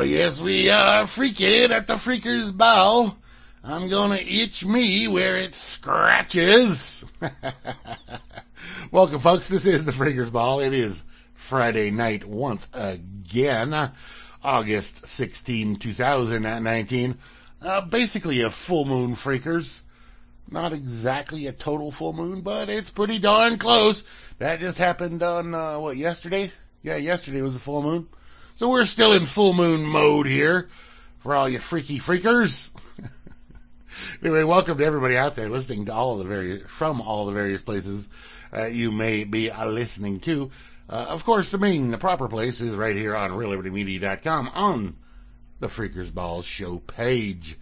Oh, yes, we are freaking at the Freakers Ball. I'm gonna itch me where it scratches. Welcome, folks. This is the Freakers Ball. It is Friday night once again, August 16, 2019. Uh, basically a full moon, Freakers. Not exactly a total full moon, but it's pretty darn close. That just happened on, uh, what, yesterday? Yeah, yesterday was a full moon. So we're still in full moon mode here for all you freaky freakers. anyway, welcome to everybody out there listening to all the various from all the various places uh, you may be uh, listening to. Uh, of course, the main, the proper place is right here on RealLibertyMedia.com on the Freakers Ball show page.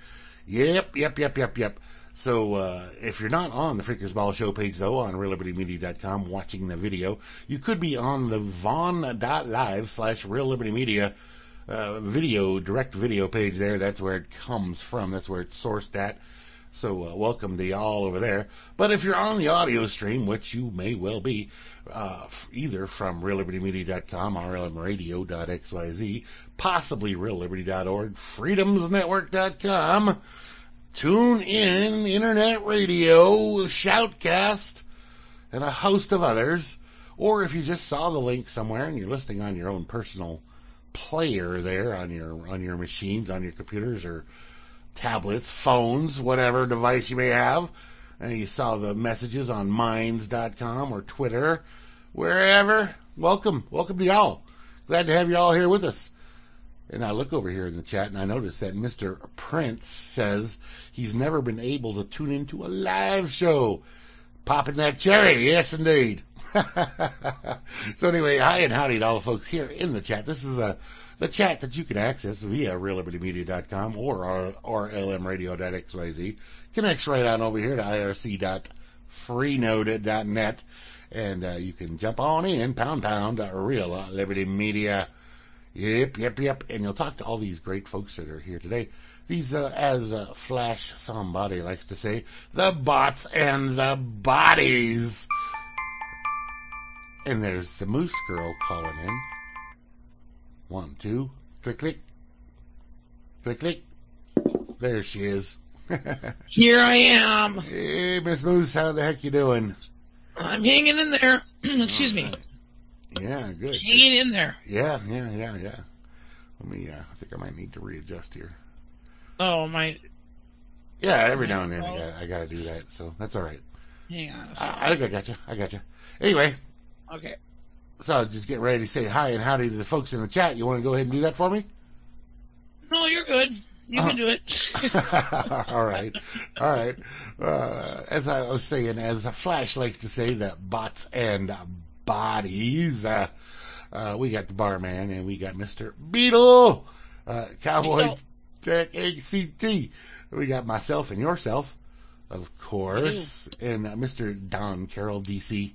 Yep, yep, yep, yep, yep. So uh, if you're not on the Freakers Ball show page, though, on RealLibertyMedia.com watching the video, you could be on the Vaughn.live slash Real Liberty Media uh, video, direct video page there. That's where it comes from. That's where it's sourced at. So uh, welcome to y'all over there. But if you're on the audio stream, which you may well be, uh, either from RealLibertyMedia.com, RLMRadio.xyz, possibly RealLiberty.org, FreedomsNetwork.com, Tune in, Internet Radio, Shoutcast, and a host of others. Or if you just saw the link somewhere and you're listening on your own personal player there on your on your machines, on your computers or tablets, phones, whatever device you may have, and you saw the messages on Minds.com or Twitter, wherever, welcome, welcome to y'all. Glad to have you all here with us. And I look over here in the chat and I notice that Mr. Prince says he's never been able to tune into a live show. Popping that cherry, yes indeed. so anyway, hi and howdy to all the folks here in the chat. This is a uh, the chat that you can access via reallibertymedia.com or rlmradio.xyz. Connects right on over here to irc.freenode.net. And uh, you can jump on in, pound pound, Real Liberty Media. Yep, yep, yep. And you'll talk to all these great folks that are here today. These, uh, as uh, Flash Somebody likes to say, the bots and the bodies. And there's the Moose Girl calling in. One, two, click, click, click, click. There she is. Here I am. Hey, Miss Moose, how the heck you doing? I'm hanging in there. Excuse me. Yeah, good. Hanging in there. Yeah, yeah, yeah, yeah. Let me. Uh, I think I might need to readjust here. Oh my. Yeah, every now and then I got I got to do that, so that's all right. Hang on. I, I think I got you. I got you. Anyway. Okay. So I was just getting ready to say hi and howdy to the folks in the chat. You want to go ahead and do that for me? No, you're good. You can do it. all right, all right. Uh, as I was saying, as Flash likes to say, that bots and bodies. Uh, uh, we got the barman and we got Mr. Beetle, uh, Cowboy Tech ACT. We got myself and yourself, of course, and uh, Mr. Don Carroll DC.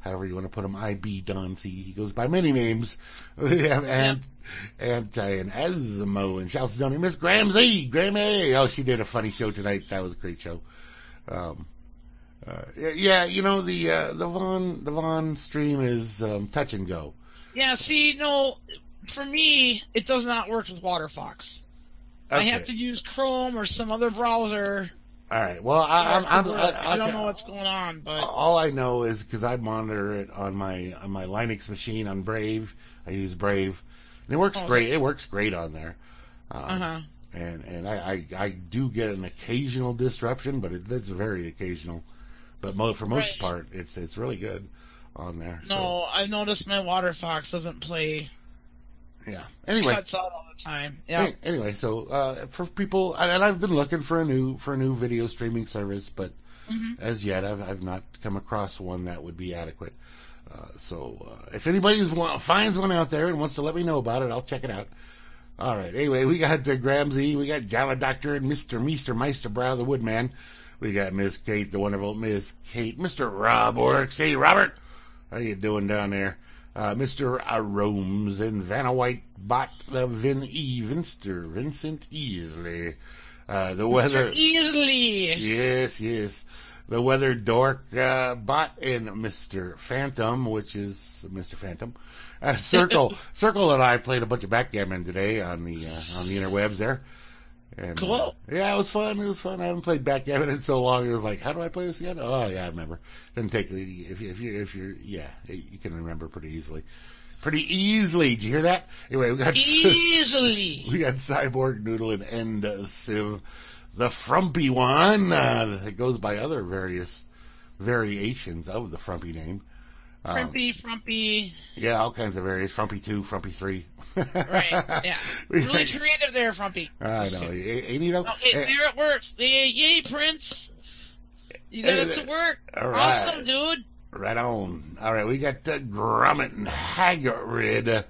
However you want to put him, IB Don C. He goes by many names. We have Ant, Anti and Asmo and shouts down Miss Graham Z, Graham A. Oh, she did a funny show tonight. That was a great show. Um, uh, yeah, you know the uh, the Vaughn the Vaughn stream is um, touch and go. Yeah, see, no, for me it does not work with WaterFox. Okay. I have to use Chrome or some other browser. All right. Well, I, I'm, I'm, I, I don't know what's going on, but all I know is because I monitor it on my on my Linux machine on Brave. I use Brave, and it works oh. great. It works great on there. Um, uh huh. And and I, I I do get an occasional disruption, but it, it's very occasional. But mo- for most right. part, it's it's really good on there. No, so. I noticed my WaterFox doesn't play. Yeah. Anyway. Cuts out all the time. Yeah. Anyway, so uh, for people, and I've been looking for a new for a new video streaming service, but mm-hmm. as yet I've I've not come across one that would be adequate. Uh, so uh, if anybody finds one out there and wants to let me know about it, I'll check it out. All right. Anyway, we got uh, Gramsy, we got Java Doctor, and Mister Meester Meister Brow the Woodman. We got Miss Kate, the wonderful Miss Kate, Mr. Rob Orix. Hey, Robert, how you doing down there? Uh, Mr. Aromes and Vanna White, Bot, the Vin E. Vinster, Vincent Easley. Uh, the weather. Easley. Yes, yes. the Weather Dork uh, bot and Mr. Phantom, which is Mr. Phantom. Uh, Circle, Circle, and I played a bunch of backgammon today on the uh, on the interwebs there. And, cool. Uh, yeah, it was fun. It was fun. I haven't played backgammon in so long. It was like, how do I play this again? Oh yeah, I remember. Doesn't take if you if you if you're yeah, you can remember pretty easily. Pretty easily. Did you hear that? Anyway, we got easily. we got Cyborg Noodle and End Civ, the frumpy one uh, that goes by other various variations of the frumpy name. Um, frumpy, frumpy. Yeah, all kinds of various. Frumpy two, frumpy three. Right. Yeah. really creative there, frumpy. I know. Ain't you know? Oh, there it works. Yay, Prince. You got it to work. All right. Awesome, dude. Right on. All right, we got uh, Gromit and Hagrid,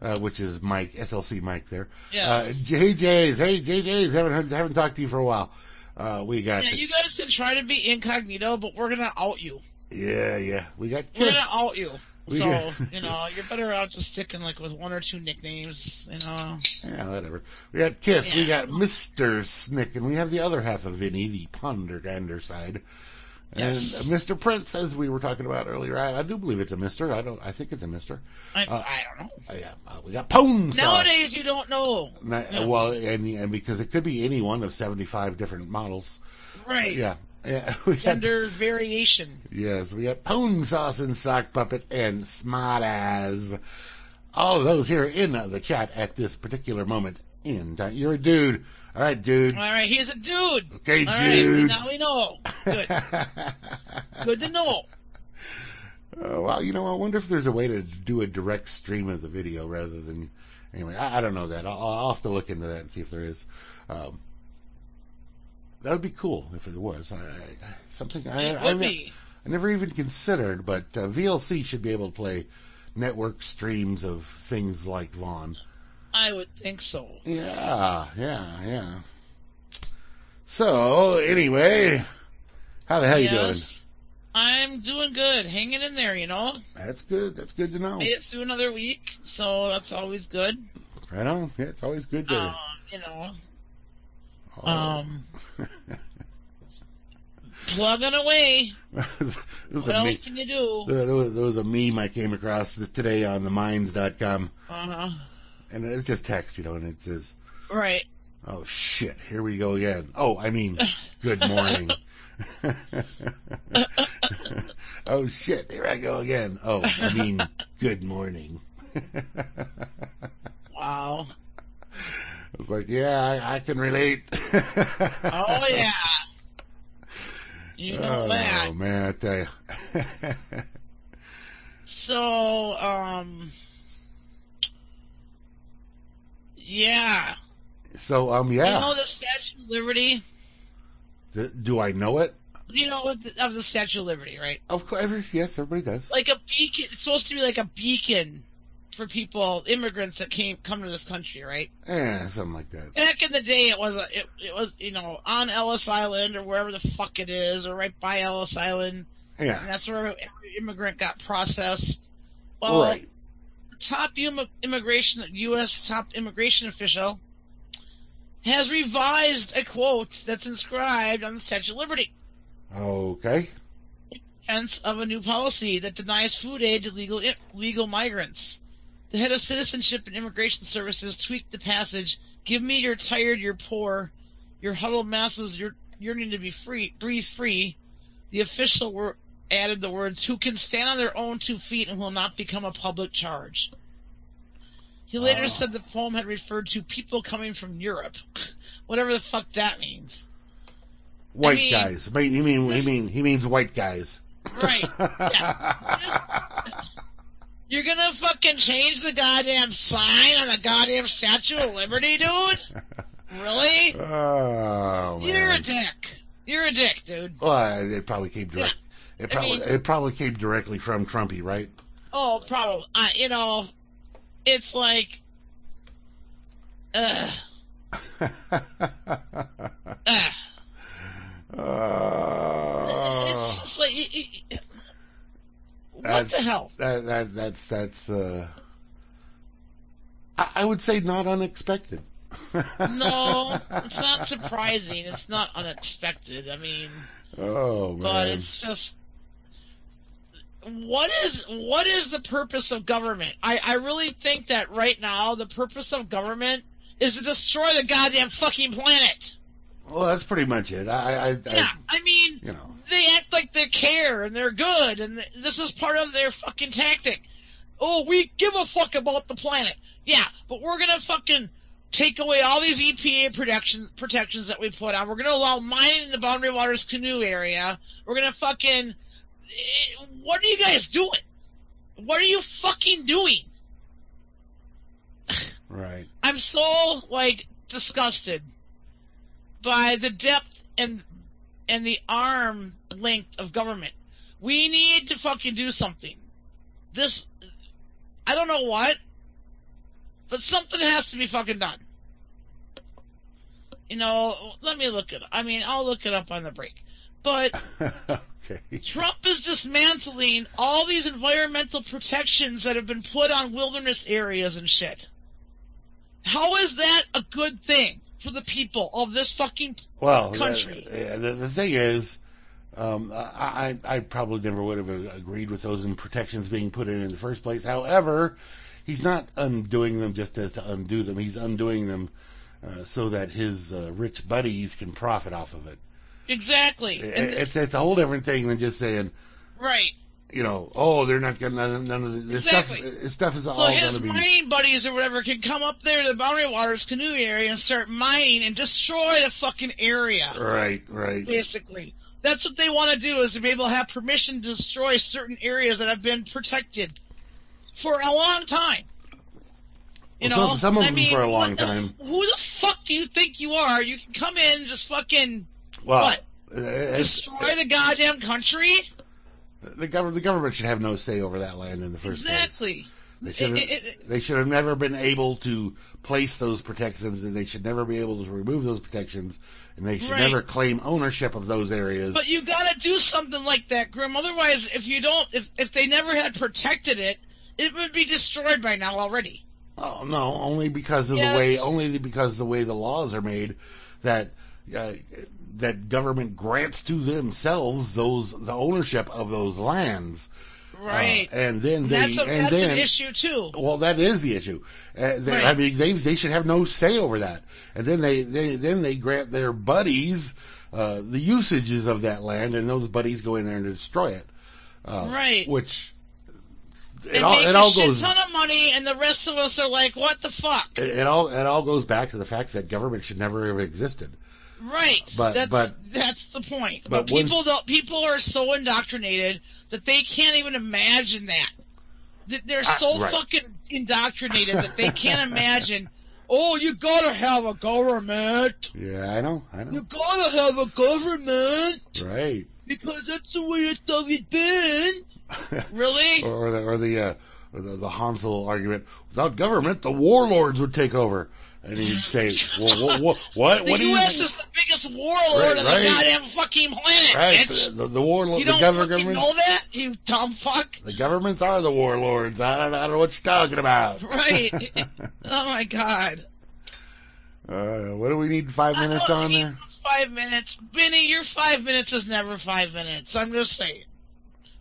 uh, which is Mike, SLC Mike there. Yeah. Uh, JJ's. Hey, JJ's. Haven't haven't talked to you for a while. Uh, we got. Yeah, the, you guys can try to be incognito, but we're gonna out you. Yeah, yeah. We got. We're gonna out you. So you know you're better out just sticking like with one or two nicknames. You know. Yeah, whatever. We got Kiss. We got Mr. Snick, and we have the other half of Vinny, the Pondergander side. And Yes. uh, Mr. Prince, as we were talking about earlier, I, I do believe it's a Mister. I don't. I think it's a Mister. I, Uh, I don't know. Uh, yeah, uh, we got Pone Sauce. Nowadays you don't know. Na- Yeah. Well, and and because it could be any one of seventy-five different models. Right. Yeah. Yeah. Gender variation. yes, we got Pone Sauce and Sock Puppet and Smart As. All of those here in the chat at this particular moment in time. You're a dude. All right, dude. All right, he's a dude. Okay, All right, dude. now we know. Good. Good to know. Uh, well, you know, I wonder if there's a way to do a direct stream of the video rather than. Anyway, I, I don't know that. I'll, I'll have to look into that and see if there is. Um, that would be cool if it was. I, I, something I, It I, would ne- be. I never even considered, but uh, VLC should be able to play network streams of things like Vaughn. I would think so. Yeah, yeah, yeah. So anyway, how the hell you doing? I'm doing good, hanging in there. You know, That's good. That's good to know. made it through another week, so that's always good. Right on. Yeah, it's always good to. Um, you know, Oh. um, plugging away. What a else me- can you do? there was, there was a meme I came across today on the minds.com, Uh huh. and it's just text, you know, and it says, Right. "Oh shit, here we go again." Oh, I mean, good morning. oh shit, here I go again. Oh, I mean, good morning. Wow. I was like, yeah, I, I can relate. Oh yeah. You know oh, that. man, I tell you. So, um, yeah. so, um, yeah. You know the Statue of Liberty? Do I know it? You know of the Statue of Liberty, right? Of course, yes, everybody does. Like a beacon. It's supposed to be like a beacon for people, immigrants that came come to this country, right? Yeah, something like that. Back in the day, it was a, it, it was you know on Ellis Island or wherever the fuck it is, or right by Ellis Island, and Yeah, that's where every immigrant got processed. Well, right. top im- immigration, U.S. top immigration official, has revised a quote that's inscribed on the Statue of Liberty. Okay. Hence, of a new policy that denies food aid to legal legal migrants. The head of Citizenship and Immigration Services tweaked the passage: "Give me your tired, your poor, your huddled masses, your yearning to be free, breathe free." The official were added the words, "Who can stand on their own two feet and will not become a public charge." He later Oh. said the poem had referred to people coming from Europe, whatever the fuck that means. White mean- guys. I mean, he mean he mean he means white guys. Right. Yeah. You're gonna fucking change the goddamn sign on the goddamn Statue of Liberty, dude? Really? oh man. You're a dick. You're a dick, dude. Well, it probably came direct. It I probably mean- it probably came directly from Trumpy, right? Oh, probably. Uh, you know, it's like, ugh, ugh. Oh. it's just like, y- y- what That's- the hell? that that that's that's uh I, I would say not unexpected. No, it's not surprising. It's not unexpected. I mean, Oh but it's just what is what is the purpose of government? I I really think that right now the purpose of government is to destroy the goddamn fucking planet. Well, that's pretty much it. I, I, I Yeah, I mean, you know. They act like they care and they're good, and this is part of their fucking tactic. Oh, we give a fuck about the planet. Yeah, but we're gonna fucking take away all these EPA protection protections that we put on. We're gonna allow mining in the Boundary Waters canoe area. We're gonna fucking. eh, What are you guys doing? What are you fucking doing? Right. I'm so like disgusted by the depth and and the arm length of government. We need to fucking do something. This I don't know what, but something has to be fucking done. You know, let me look it. I mean, I'll look it up on the break. But okay. Trump is dismantling all these environmental protections that have been put on wilderness areas and shit. How is that a good thing for the people of this fucking Well, country? The, the, the thing is, um, I, I I probably never would have agreed with those protections being put in in the first place. However, he's not undoing them just as to undo them. He's undoing them uh, so that his uh, rich buddies can profit off of it. Exactly. It- It's it's a whole different thing than just saying, right. You know, oh, they're not going to none of this Exactly. stuff. This stuff is So all going to be So his mining buddies or whatever can come up there to the Boundary Waters canoe area and start mining and destroy the fucking area. right, right. Basically. That's what they want to do is to be able to have permission to destroy certain areas that have been protected for a long time. You Well, know, some- some of I them mean, for a long what the- time. Who the fuck do you think you are? You can come in and just fucking Well, what? uh, it's- destroy the goddamn country? The government the government should have no say over that land in the first place. Exactly. They they should have never been able to place those protections, and they should never be able to remove those protections, and they should Right. never claim ownership of those areas. But you gotta do something like that, Grim. Otherwise, if you don't, if if they never had protected it, it would be destroyed by now already. oh no, only because of Yeah. the way only because the way the laws are made that uh, that government grants to themselves those the ownership of those lands. Right. Uh, and then And they that's a, and that's then an issue too. Well, that is the issue. Uh, they, Right. I mean, they they should have no say over that. And then they, they then they grant their buddies uh, the usages of that land, and those buddies go in there and destroy it. Uh, Right. Which it all make it a all goes ton of money, and the rest of us are like, "What the fuck?" it, it all it all goes back to the fact that government should never have existed. Right. But- that's, but- that's the point. but But, people don't. People are so indoctrinated that they can't even imagine that. That They're Ah, so right. fucking indoctrinated that they can't imagine. Oh, you gotta have a government. Yeah, I know, I know. You gotta have a government Right. because that's the way it's always been. Really? or, or the or the, uh, or the the Hansel argument. Without government, the warlords would take over. And he'd say, "Well, what? What? What, the what U.S. you?" is the biggest warlord Right, on right. the goddamn fucking planet, Right, bitch. the, the warlord, You the don't government, know that, you dumb fuck. the governments are the warlords. I don't, I don't know what you're talking about. Right. oh my god. uh, what do we need five minutes on there? Five minutes, Benny. Your five minutes is never five minutes. I'm just saying.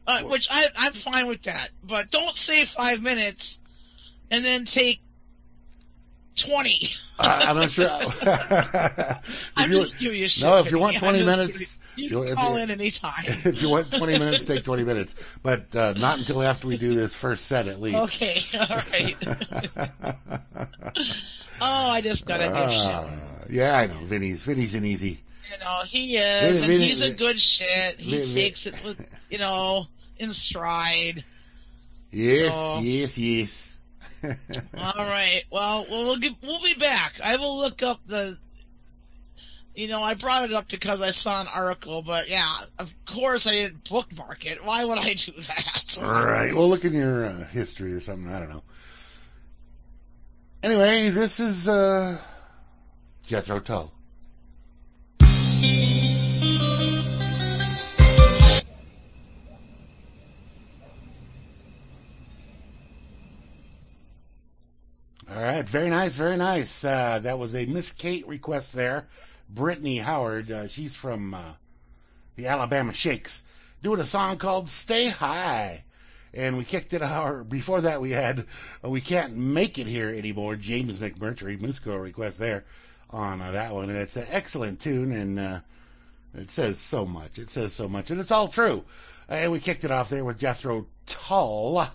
Uh, which I I'm fine with that, but don't say five minutes and then take twenty. Uh, I'm not sure. I'm you- just shit. no, if you want I'm 20 minutes, you can if call you- in anytime. if you want 20 minutes, take 20 minutes, but uh, not until after we do this first set, at least. Okay, all right. oh, I just gotta give shit. Ah, yeah, I know. Vinny's Vinny's an easy. You know, he is, Vinny- and Vinny- he's a good shit. He Vinny- takes it with, you know, in stride. Yes, Oh. yes, yes. All right. Well, we'll get, we'll be back. I will look up the. You know, I brought it up because I saw an article, but yeah, of course I didn't bookmark it. Why would I do that? All right. Well, look in your uh, history or something. I don't know. Anyway, this is uh, Jethro Tull. All right, very nice, very nice. Uh, that was a Miss Kate request there. Brittany Howard, uh, she's from uh, the Alabama Shakes, doing a song called "Stay High." And we kicked it out. Before that, we had uh, "We Can't Make It Here Anymore." James McMurtry, Moose request there on uh, that one, and it's an excellent tune, and uh, it says so much. It says so much, and it's all true. And we kicked it off there with Jethro Tull,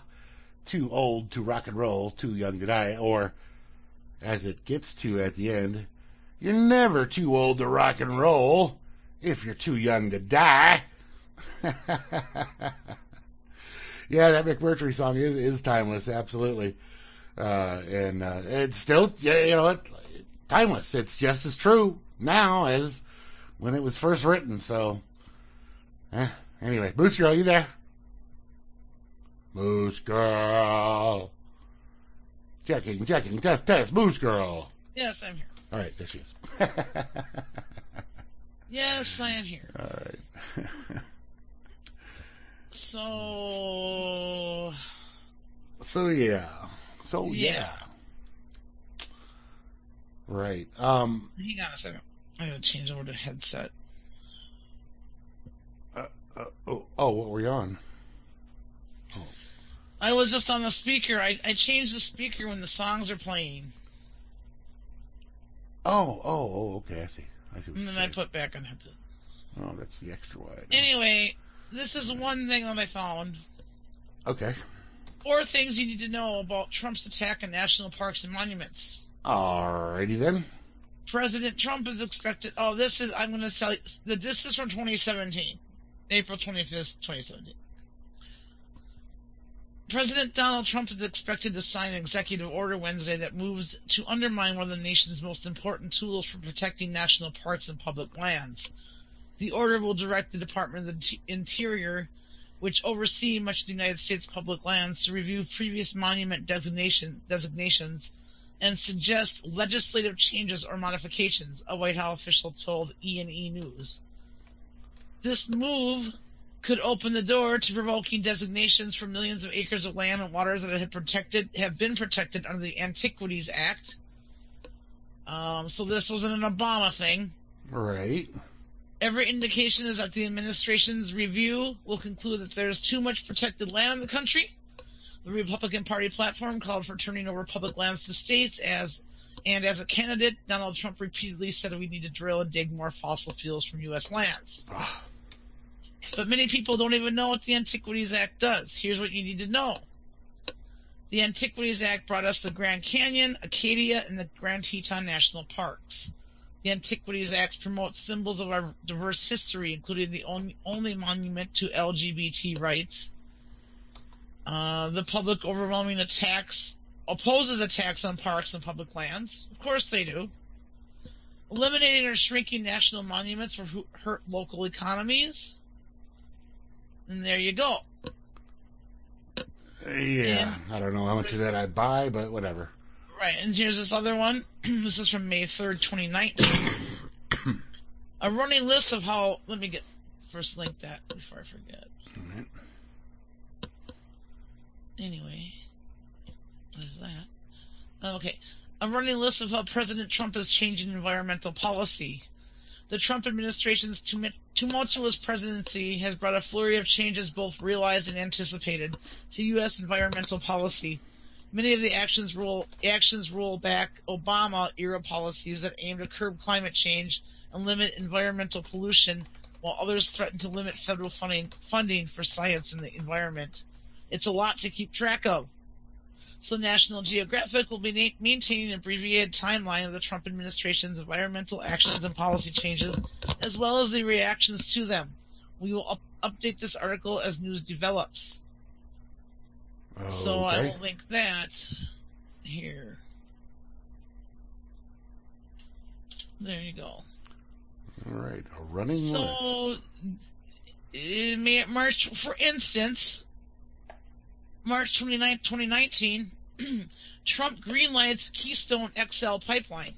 "Too Old to Rock and Roll, Too Young to Die," or as it gets to at the end, "You're never too old to rock and roll if you're too young to die." yeah, that McMurtry song is is timeless, absolutely, uh, and uh, it's still you know, it, timeless. It's just as true now as when it was first written. So, eh, anyway, Moose Girl, you there? Moose Girl, checking, checking, test, test, Moose Girl. Yes, I'm here. All right, there she is. yes, I am here. All right. So. So yeah. So yeah. Yeah. Right. Um. Hang on a second. I gotta change over to headset. Uh, uh, oh, oh, what were you on? I was just on the speaker. I, I changed the speaker when the songs are playing. Oh, oh, oh. Okay, I see. I see. And then I put back on headset. Oh, that's the extra wide. Anyway, this is one thing that I found. Okay. Four things you need to know about Trump's attack on national parks and monuments. Alrighty then. President Trump is expected. Oh, this is. I'm going to tell you. the- This is from 2017, April 25th, 2017. President Donald Trump is expected to sign an executive order Wednesday that moves to undermine one of the nation's most important tools for protecting national parks and public lands. The order will direct the Department of the Interior, which oversee much of the United States public lands, to review previous monument designation, designations and suggest legislative changes or modifications, a White House official told E&E News. This move could open the door to provoking designations for millions of acres of land and waters that have protected have been protected under the Antiquities Act. Um, so this wasn't an Obama thing. Right. Every indication is that the administration's review will conclude that there is too much protected land in the country. The Republican Party platform called for turning over public lands to states as and as a candidate, Donald Trump repeatedly said we need to drill and dig more fossil fuels from U.S. lands. But many people don't even know what the Antiquities Act does. Here's what you need to know. The Antiquities Act brought us the Grand Canyon, Acadia, and the Grand Teton National Parks. The Antiquities Act promotes symbols of our diverse history, including the only, only monument to LGBT rights. Uh, the public overwhelming attacks opposes attacks on parks and public lands. Of course they do. Eliminating or shrinking national monuments will hurt local economies. And there you go. yeah. I don't know how much of that I'd buy, but whatever. Right, and here's this other one. this is from May 3rd, 2019. A running list of how. Let me get first link that before I forget. Alright. Anyway, what is that? Oh, okay. A running list of how President Trump is changing environmental policy. The Trump administration's tumultuous presidency has brought a flurry of changes, both realized and anticipated, to U.S. environmental policy. Many of the actions roll actions roll back Obama era policies that aim to curb climate change and limit environmental pollution, while others threaten to limit federal funding funding for science and the environment. It's a lot to keep track of. So National Geographic will be na- maintaining an abbreviated timeline of the Trump administration's environmental actions and policy changes, as well as the reactions to them. We will up- update this article as news develops. So I will link that here. There you go. Alright. A running list. So, in May- March, for instance, March 29, 2019, Trump greenlights Keystone XL pipeline.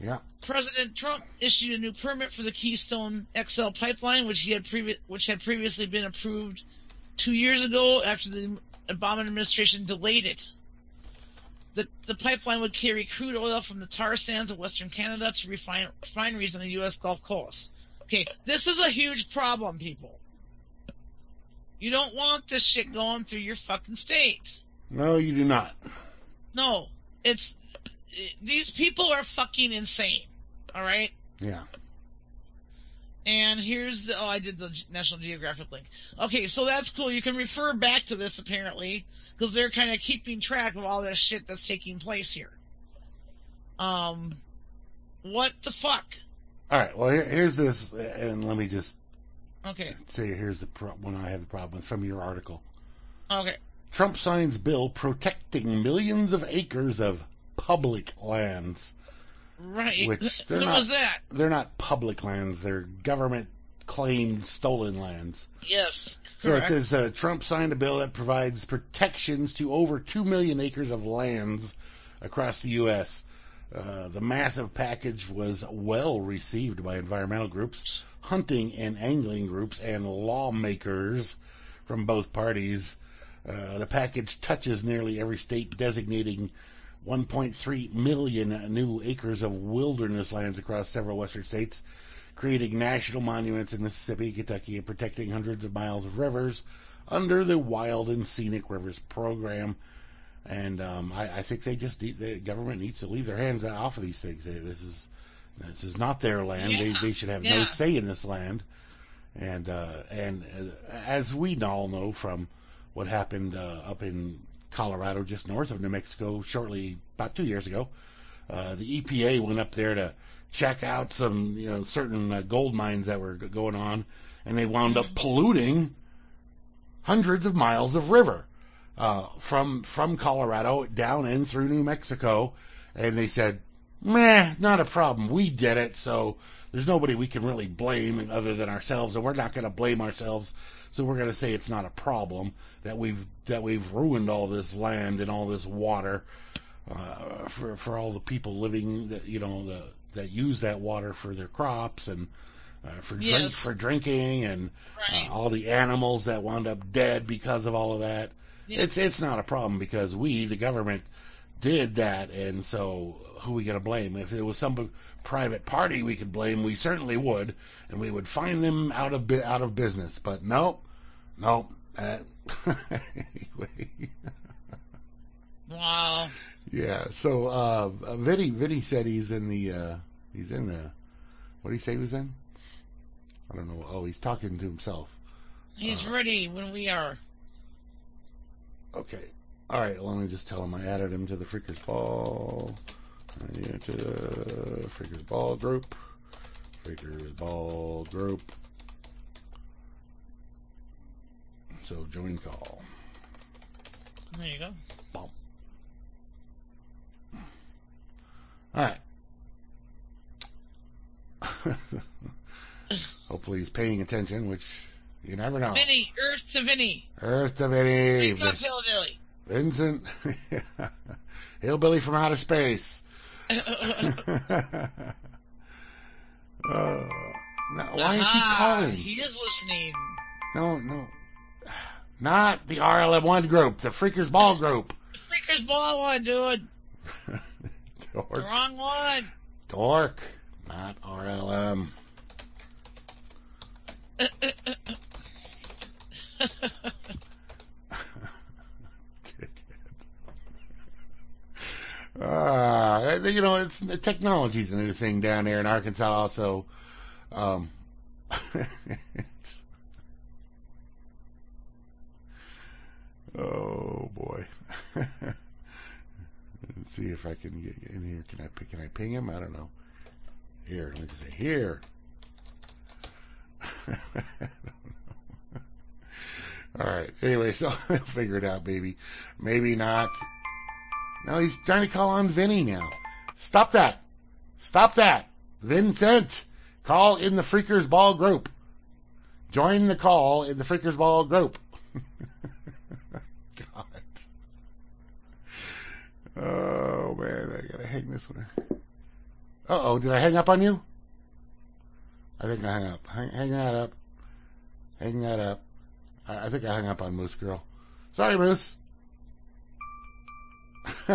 Yeah. President Trump issued a new permit for the Keystone XL pipeline, which he had previ- which had previously been approved two years ago after the Obama administration delayed it. The, the pipeline would carry crude oil from the tar sands of Western Canada to refine, refineries on the U.S. Gulf Coast. Okay, this is a huge problem, people. You don't want this shit going through your fucking state. No, you do not. No, it's these people are fucking insane. All right. Yeah. And here's the oh, I did the National Geographic link. Okay, so that's cool. You can refer back to this apparently because they're kind of keeping track of all this shit that's taking place here. Um, what the fuck? All right. Well, here, here's this, and let me just Okay. say here's the pro- one I have the problem from your article. Okay. Trump signs bill protecting millions of acres of public lands. Right. Which they're What not- was that? They're not public lands; they're government claimed stolen lands. Yes. Correct. So it says uh, Trump signed a bill that provides protections to over 2 million acres of lands across the U.S. Uh, the massive package was well received by environmental groups, hunting and angling groups, and lawmakers from both parties. Uh, the package touches nearly every state, designating 1.3 million new acres of wilderness lands across several western states creating national monuments in Mississippi, Kentucky, and protecting hundreds of miles of rivers under the Wild and Scenic Rivers program. And um, I, I think they just need, the government needs to leave their hands off of these things. This is this is not their land. Yeah. They they should have no say in this land. And uh, and uh, as we all know from what happened uh, up in Colorado, just north of New Mexico, shortly about two years ago, uh, the EPA went up there to check out some you know certain uh, gold mines that were going on, and they wound up polluting hundreds of miles of river uh, from from Colorado down in through New Mexico, and they said, "Meh, not a problem. We did it, so there's nobody we can really blame other than ourselves, and we're not going to blame ourselves." So we're going to say it's not a problem that we've that we've ruined all this land and all this water uh, for for all the people living that you know the that use that water for their crops and uh, for drink Yes. for drinking and Right. uh, all the animals that wound up dead because of all of that. Yeah. It's it's not a problem because we the government did that, and so who are we going to blame? If it was some private party we could blame, we certainly would, and we would find them out of out of business. But no, no. Uh, anyway. Wow. Yeah. So uh Vinny Vinny said he's in the uh he's in the what did he say he was in? I don't know. Oh, he's talking to himself. He's Uh, ready when we are. Okay. All right. Well, let me just tell him I added him to the Freakers Ball. I added to the Freakers Ball group. Freakers Ball group. So join call. There you go. Boom. All right. Hopefully he's paying attention, which you never know. Vinny, Earth to Vinny. Earth to Vinny. Up, Hillbilly. Vincent. Hillbilly from outer space. Uh, now, why is he calling? He is listening. No, no. Not the RLM1 group, the Freakers Ball group. Freakers ball one, dude. The wrong one. Dork. Not RLM. Uh, you know, it's the technology's a new thing down there in Arkansas, Also, um Oh boy. Let's see if I can get in here. Can I can I ping him? I don't know. Here, let me say here. All right. Anyway, so I'll figure it out, baby. Maybe not. No, he's trying to call on Vinny now. Stop that. Stop that. Vincent, call in the Freakers Ball group. Join the call in the Freakers Ball group. God. Oh man, I gotta hang this one. Uh oh, did I hang up on you? I think I hung up. Hang, hang that up. Hang that up. I, I think I hung up on Moose Girl. Sorry, Moose.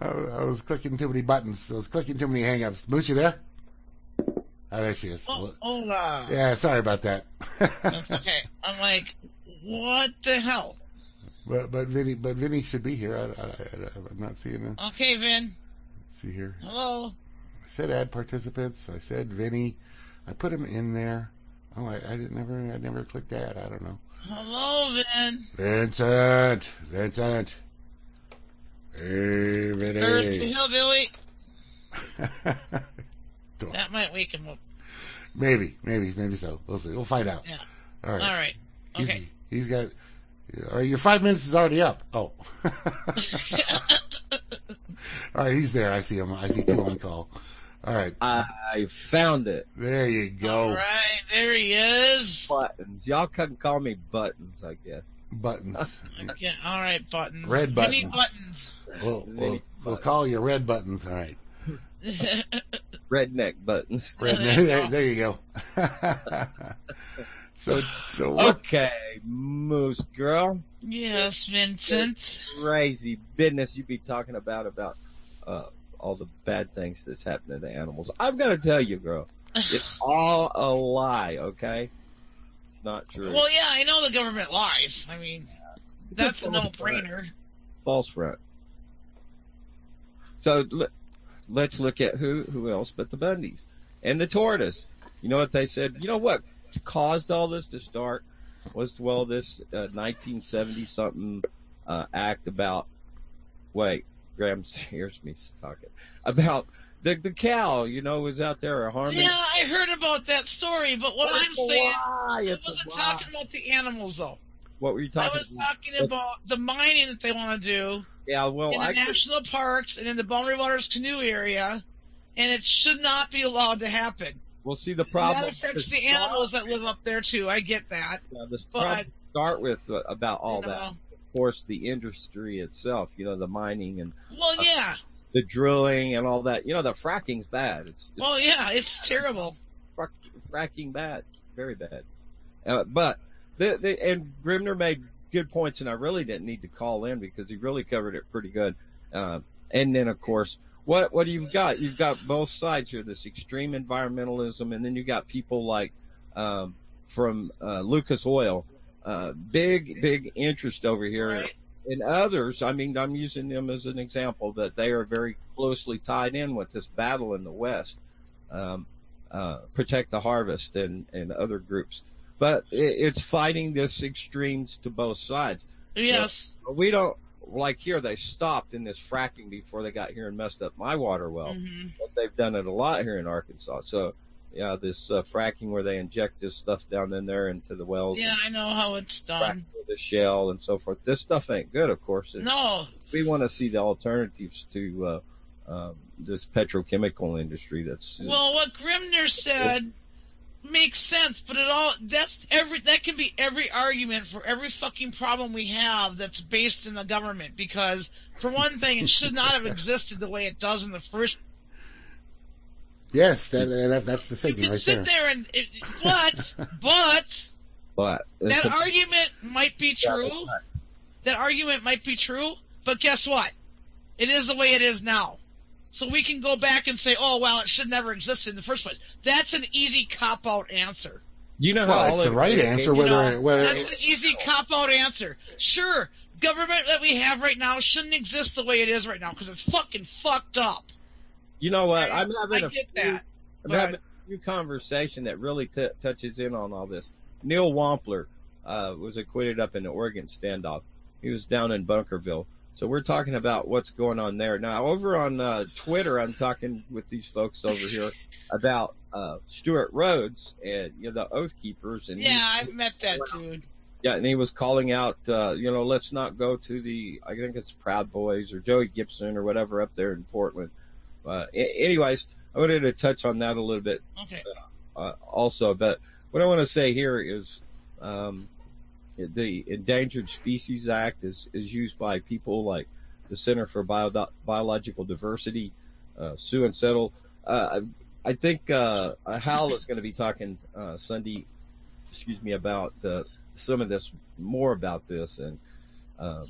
I was clicking too many buttons. I was clicking too many hang-ups. Moose, you there? Oh, there she is. Oh, hola. Yeah, sorry about that. That's okay. I'm like, what the hell? But but Vinny but Vinny should be here. I, I, I, I'm not seeing him. Okay, Vin. Let's see here. Hello. I said add participants. I said Vinny. I put him in there. Oh, I, I didn't never I never clicked add. I don't know. Hello, Vin. Vincent. Vincent. Hey, Vinny. Earth Hillbilly. That might wake him up. maybe, maybe, maybe so. We'll see. We'll find out. Yeah. All right. All right. He's- Okay. he's got. All right, your five minutes is already up. Oh. All right, he's there. I see him. I see two on call. All right, I found it. there you go. right. There he is. Buttons. Y'all can call me Buttons, I guess. Buttons. Yeah. All right. Buttons. Red Vinny buttons. buttons. We'll, we'll, we'll call you red buttons. All right. Redneck Buttons. Red, There you go. there you go. so, so what? Okay, Moose Girl. yes, Vincent. Crazy business you be talking about about uh, all the bad things that's happening to the animals. I'm gonna tell you, girl, it's all a lie. Okay, it's not true. Well, yeah, I know the government lies. I mean, that's a no-brainer. False front. So let's look at who who else but the Bundys and the tortoise. You know what they said? You know what caused all this to start was well this uh, 1970 something uh, act about wait Graham hears me talking about the the cow. You know was out there harming. Yeah, I heard about that story, but what It's I'm saying, lie. I wasn't talking about the animals though. What were you talking? About? I was about? talking about the mining that they want to do Yeah, well, in the I could- national parks and in the Boundary Waters canoe area, and it should not be allowed to happen. we'll see the problem. that affects the animals that live up there too. I get that. Yeah, But- problem start with about all you know. Course, the industry itself. You know, the mining and Well, yeah. the drilling and all that. You know, the fracking's bad. It's, it's Well, yeah. It's terrible. frack, fracking bad, very bad. Uh, but the, the and Grimnir made good points, and I really didn't need to call in because he really covered it pretty good. Uh, and then, of course, what what do you got? You've got both sides here: this extreme environmentalism, and then you've got people like um, from uh, Lucas Oil, uh, big big interest over here, Right. and others. I mean, I'm using them as an example that they are very closely tied in with this battle in the West. Um, uh, protect the harvest and, and other groups. But it, it's fighting this extremes to both sides. Yes. We don't like here. They stopped in this fracking before they got here and messed up my water well. hmm But they've done it a lot here in Arkansas. So yeah, this uh, fracking where they inject this stuff down in there into the wells, Yeah, I know how it's done. the shell and so forth. This stuff ain't good, of course. And No. we want to see the alternatives to uh, um, this petrochemical industry. That's Well, what Grimnir said makes sense, but it all that's every that can be every argument for every fucking problem we have that's based in the government because for one thing it should not have existed the way it does in the first Yes, that, that that's the you can right sit there. there and it, but but but that a- argument might be true. that argument might be true but guess what? It is the way it is now. So we can go back and say oh well it should never exist in the first place. That's an easy cop out answer. You know Well, how it's all the right it- answer, you whether know, whether That's an easy cop out answer. Sure, government that we have right now shouldn't exist the way it is right now because it's fucking fucked up. You know what? I- I'm having I a get few, that, I'm having a few conversation that really t- touches in on all this. Neil Wampler uh, was acquitted up in the Oregon standoff. He was down in Bunkerville. So we're talking about what's going on there now. Over on uh, Twitter, I'm talking with these folks over here about uh, Stewart Rhodes and you know the Oath Keepers, and Yeah, I've met that dude. Yeah, and he was calling out, uh, you know, let's not go to the, I think it's Proud Boys or Joey Gibson or whatever up there in Portland. Uh, a- anyways, I wanted to touch on that a little bit Okay. uh, also, but what I want to say here is um, the Endangered Species Act is, is used by people like the Center for Bio- Biological Diversity, uh, Sue and Settle. Uh, I think uh, Hal is going to be talking uh, Sunday, excuse me, about uh, some of this, more about this, and uh, Uh,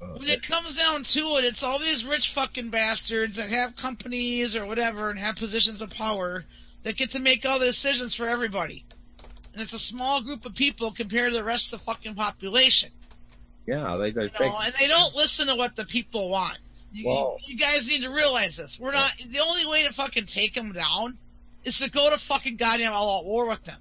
Uh, when it comes down to it, it's all these rich fucking bastards that have companies or whatever and have positions of power that get to make all the decisions for everybody. And it's a small group of people compared to the rest of the fucking population. yeah, they they You know, and they don't listen to what the people want. You, Well- you guys need to realize this. We're not. The only way to fucking take them down is to go to fucking goddamn all out war with them.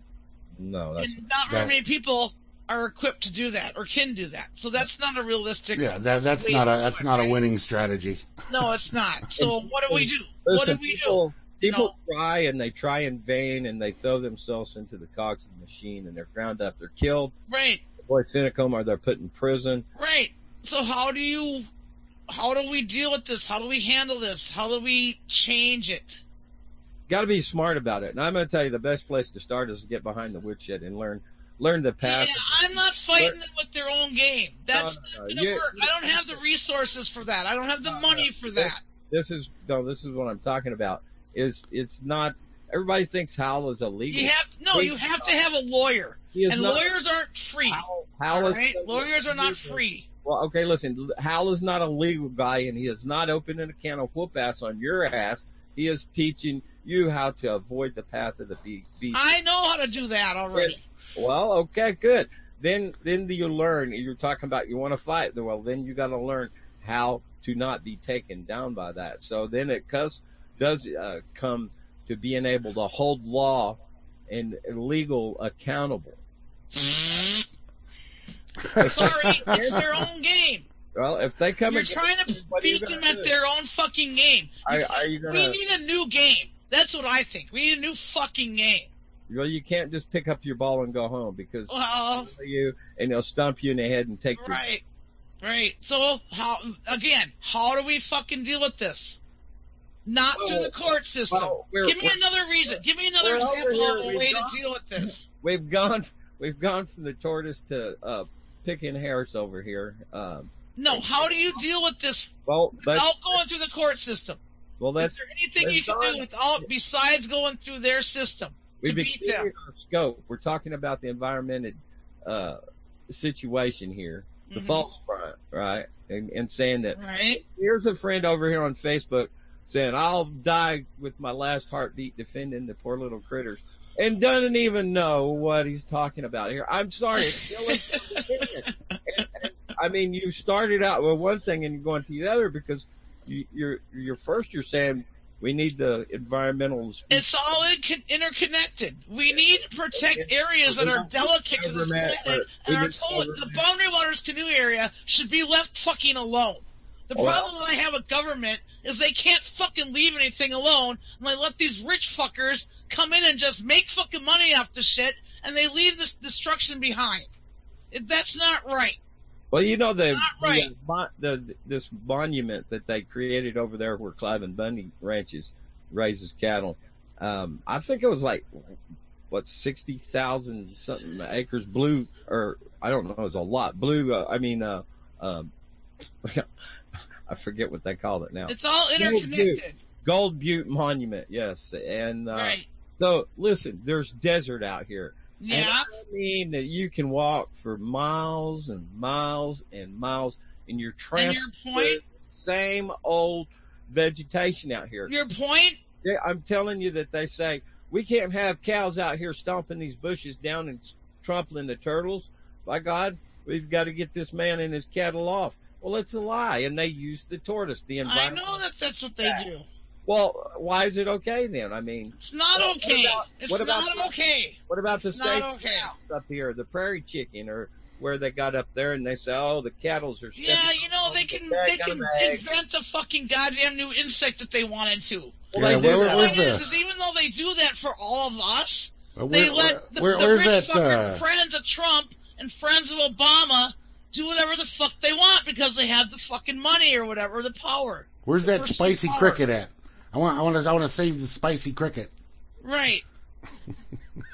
no, that's and not very many people are equipped to do that or can do that. So that's not a realistic. Yeah, that that's way not a that's not a winning strategy. No, it's not. So what do we do? what do we do? people, You People know? try and they try in vain and they throw themselves into the cogs of the machine and they're ground up. They're killed. Right, Boy, Finicum or they're put in prison. right. So how do you? How do we deal with this? How do we handle this? How do we change it? Got to be smart about it. And I'm going to tell you the best place to start is to get behind the woodshed and learn learn the path. Yeah, I'm not fighting them with their own game. That's No, no, not gonna You- work. I don't have the resources for that. I don't have the No, money for that. This is no. This is what I'm talking about. Is it's not. Everybody thinks Hal is illegal. You have no. You have to have a lawyer, and not- lawyers aren't free. Hal, Hal right, lawyers are not free. Well, okay, listen. Hal is not a legal guy, and he is not opening a can of whoop ass on your ass. He is teaching you how to avoid the path of the beast. I know how to do that already. Well, okay, good. Then, then you learn. You're talking about you want to fight. Well, then you got to learn how to not be taken down by that. So then it does does uh, come to being able to hold law and legal accountable. Sorry, it's their own game. Well, if they come You're trying to you, what are you beat them at do? their own fucking game. Are, are you We gonna? need a new game. That's what I think. We need a new fucking game. Well, you can't just pick up your ball and go home because Well, you and they'll stomp you in the head and take your. right, right. So how again? How do we fucking deal with this? Not through the court system. well, Give me another reason. Give me another example of a way gone- to deal with this. We've gone, we've gone from the tortoise to uh, picking hairs over here. Um, No, how do you deal with this well, without going through the court system? well, that's Is there anything you can do without besides going through their system? We've exceeded our scope. We're talking about the environmental uh, situation here, the Mhm. false front, right? And, and saying that Right? here's a friend over here on Facebook saying, I'll die with my last heartbeat defending the poor little critters. And doesn't even know what he's talking about here. I'm sorry. It's still his. And- and, I mean, you started out with one thing and you're going to the other because you, you're, you're first you're saying we need the environmental. It's all in- interconnected. We need to protect areas that are delicate to this planet, and need told the. Boundary Waters Canoe area should be left fucking alone. The problem that I have with government is they can't fucking leave anything alone, and they let these rich fuckers come in and just make fucking money off the shit, and they leave this destruction behind. If That's not right. Well, you know the, right. the, the this monument that they created over there where Cliven Bundy ranches raises cattle. Um, I think it was like what sixty thousand something acres blue, or I don't know, it was a lot blue. Uh, I mean, uh, um, I forget what they called it now. It's all Gold interconnected. Gold Butte Monument, yes. And uh, Right. so, listen, there's desert out here. And Yeah. I mean that you can walk for miles and miles and miles, and you're And your point? same old vegetation out here. Your point? They- I'm telling you that they say we can't have cows out here stomping these bushes down and trampling the turtles. By God, we've got to get this man and his cattle off. Well, it's a lie, and they use the tortoise, the environment. I know that that's what they do. Well, why is it okay then? I mean, It's not Well, what okay. about- it's what about- not okay. What about the It's not okay. up here, the prairie chicken, or where they got up there and they say, oh, the cattle's are Yeah, you know they can bag they can the invent a fucking goddamn new insect that they wanted to. Well, Yeah, they where- where- The where's thing is, is even though they do that for all of us, Uh, they where, let the, where, the rich that? fucking Uh, friends of Trump and friends of Obama do whatever the fuck they want because they have the fucking money or whatever, the power. where's that spicy power. cricket at? I want, I want to, I want to save the spicy cricket. Right.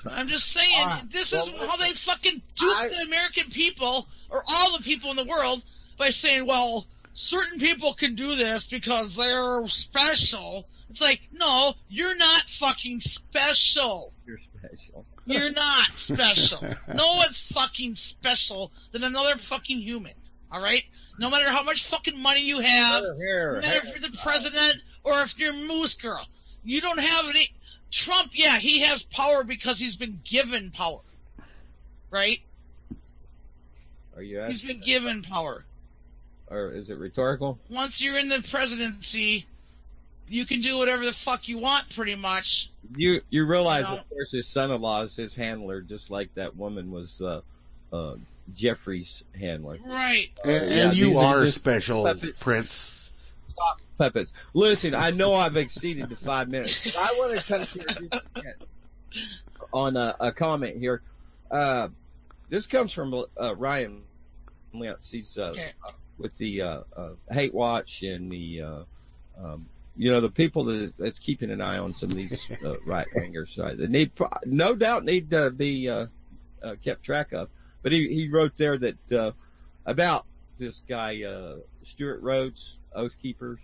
I'm just saying, All right. this Well, is how they fucking dupe I- the American people, or all the people in the world, by saying, well, certain people can do this because they're special. It's like, no, you're not fucking special. You're special. You're not special. no one's fucking special than another fucking human. All right? No matter how much fucking money you have, Here, no matter if you're the president or if you're Moosegurl, you don't have any. Trump, yeah, he has power because he's been given power, right? Are you He's asking, been given power. or is it rhetorical? Once you're in the presidency, you can do whatever the fuck you want, pretty much. You you realize, No. of course, his son-in-law is his handler, just like that woman was uh, uh, Jeffrey's handler. Right. And, Yeah, and you are are special, puppets. Prince. Puppets. Listen, I know I've exceeded the five minutes. I want to touch here just a minute on a, a comment here. Uh, this comes from uh, Ryan Lenz. He's uh, with the uh, uh, Hate Watch and the uh, um, you know the people that that's keeping an eye on some of these uh, right wingers. They need no doubt need to be uh, uh, kept track of. But he he wrote there that uh, about this guy uh, Stewart Rhodes, Oath Keepers,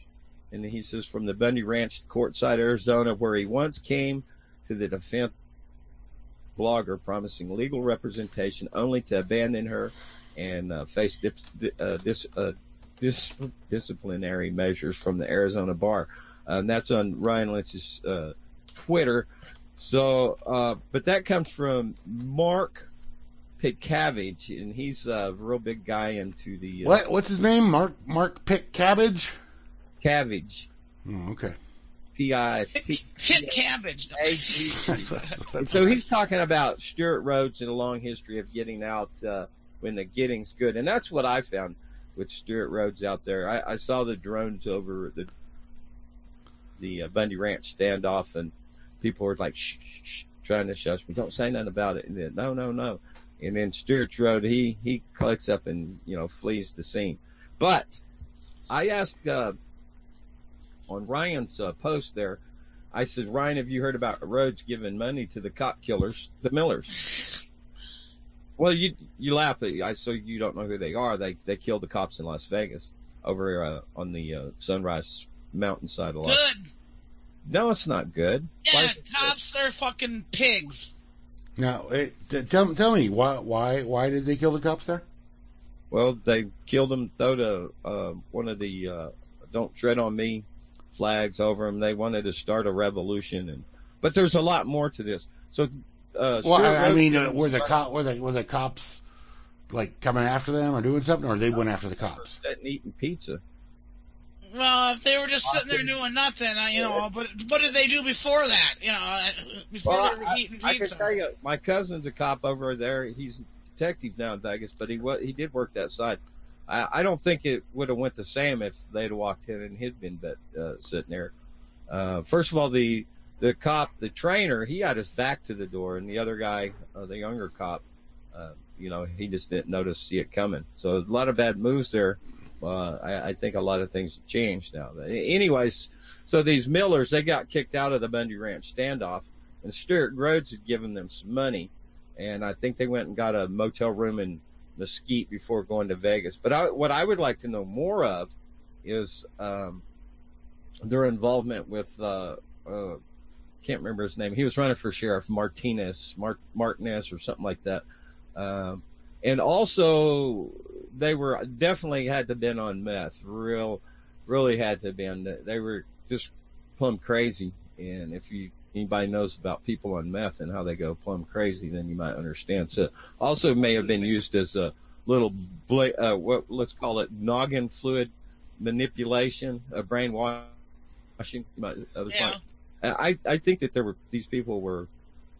and he says from the Bundy Ranch, Quartzsite, Arizona, where he once came to the defense blogger promising legal representation only to abandon her and uh, face uh, dis- uh, dis- disciplinary measures from the Arizona bar. And that's on Ryan Lynch's uh, Twitter. So, uh, but that comes from Mark Pitcavage, and he's a real big guy into the uh, What? What's his name? Mark Mark Pick Cabbage. Cabbage. Oh, okay. P I Pit, cabbage. A G. And so he's talking about Stewart Rhodes and a long history of getting out uh, when the getting's good, and that's what I found with Stewart Rhodes out there. I, I saw the drones over the the uh, Bundy Ranch standoff, and people were like shh, shh, shh, trying to shush me. Don't say nothing about it. And then no, no, no. And then Stewart Rhodes, he he clicks up and you know flees the scene. But I asked uh, on Ryan's uh, post there. I said, Ryan, have you heard about Rhodes giving money to the cop killers, the Millers? Well, you you laugh at I so you don't know who they are. They they killed the cops in Las Vegas over uh, on the uh, Sunrise Mountainside a lot. Good. No, it's not good. Why Yeah, is it cops, they're fucking pigs. Now, it, t- tell tell me why why why did they kill the cops there? Well, they killed them. Throw the uh, one of the uh, "Don't Tread on Me" flags over them. They wanted to start a revolution, and but there's a lot more to this. So, uh, Well, I, I mean, uh, were the cop were the were the cops like coming after them or doing something, or they went after the cops? sitting eating pizza. Well, if they were just sitting there doing nothing, I, you know, but what did they do before that? You know, uh, before Well, they were I, eating I pizza. can tell you, my cousin's a cop over there. He's a detective now in Vegas, but he wa he did work that side. I, I don't think it would have went the same if they'd walked in and he'd been but, uh, sitting there. Uh, first of all, the the cop, the trainer, he had his back to the door, and the other guy, uh, the younger cop, uh, you know, he just didn't notice see it coming. So a lot of bad moves there. Uh, I, I think a lot of things have changed now. But anyways, so these Millers, they got kicked out of the Bundy Ranch standoff, and Stewart Rhodes had given them some money, and I think they went and got a motel room in Mesquite before going to Vegas. But I, what I would like to know more of is um, their involvement with uh, uh, can't remember his name. He was running for sheriff, Martinez, Mart- Martinez, or something like that. Um, and also, they were definitely had to been on meth. Real, really had to been. They were just plumb crazy. And if you anybody knows about people on meth and how they go plumb crazy, then you might understand. So, also may have been used as a little, bla- uh, what let's call it, noggin fluid manipulation, a brainwashing. Uh, yeah. I I think that there were these people were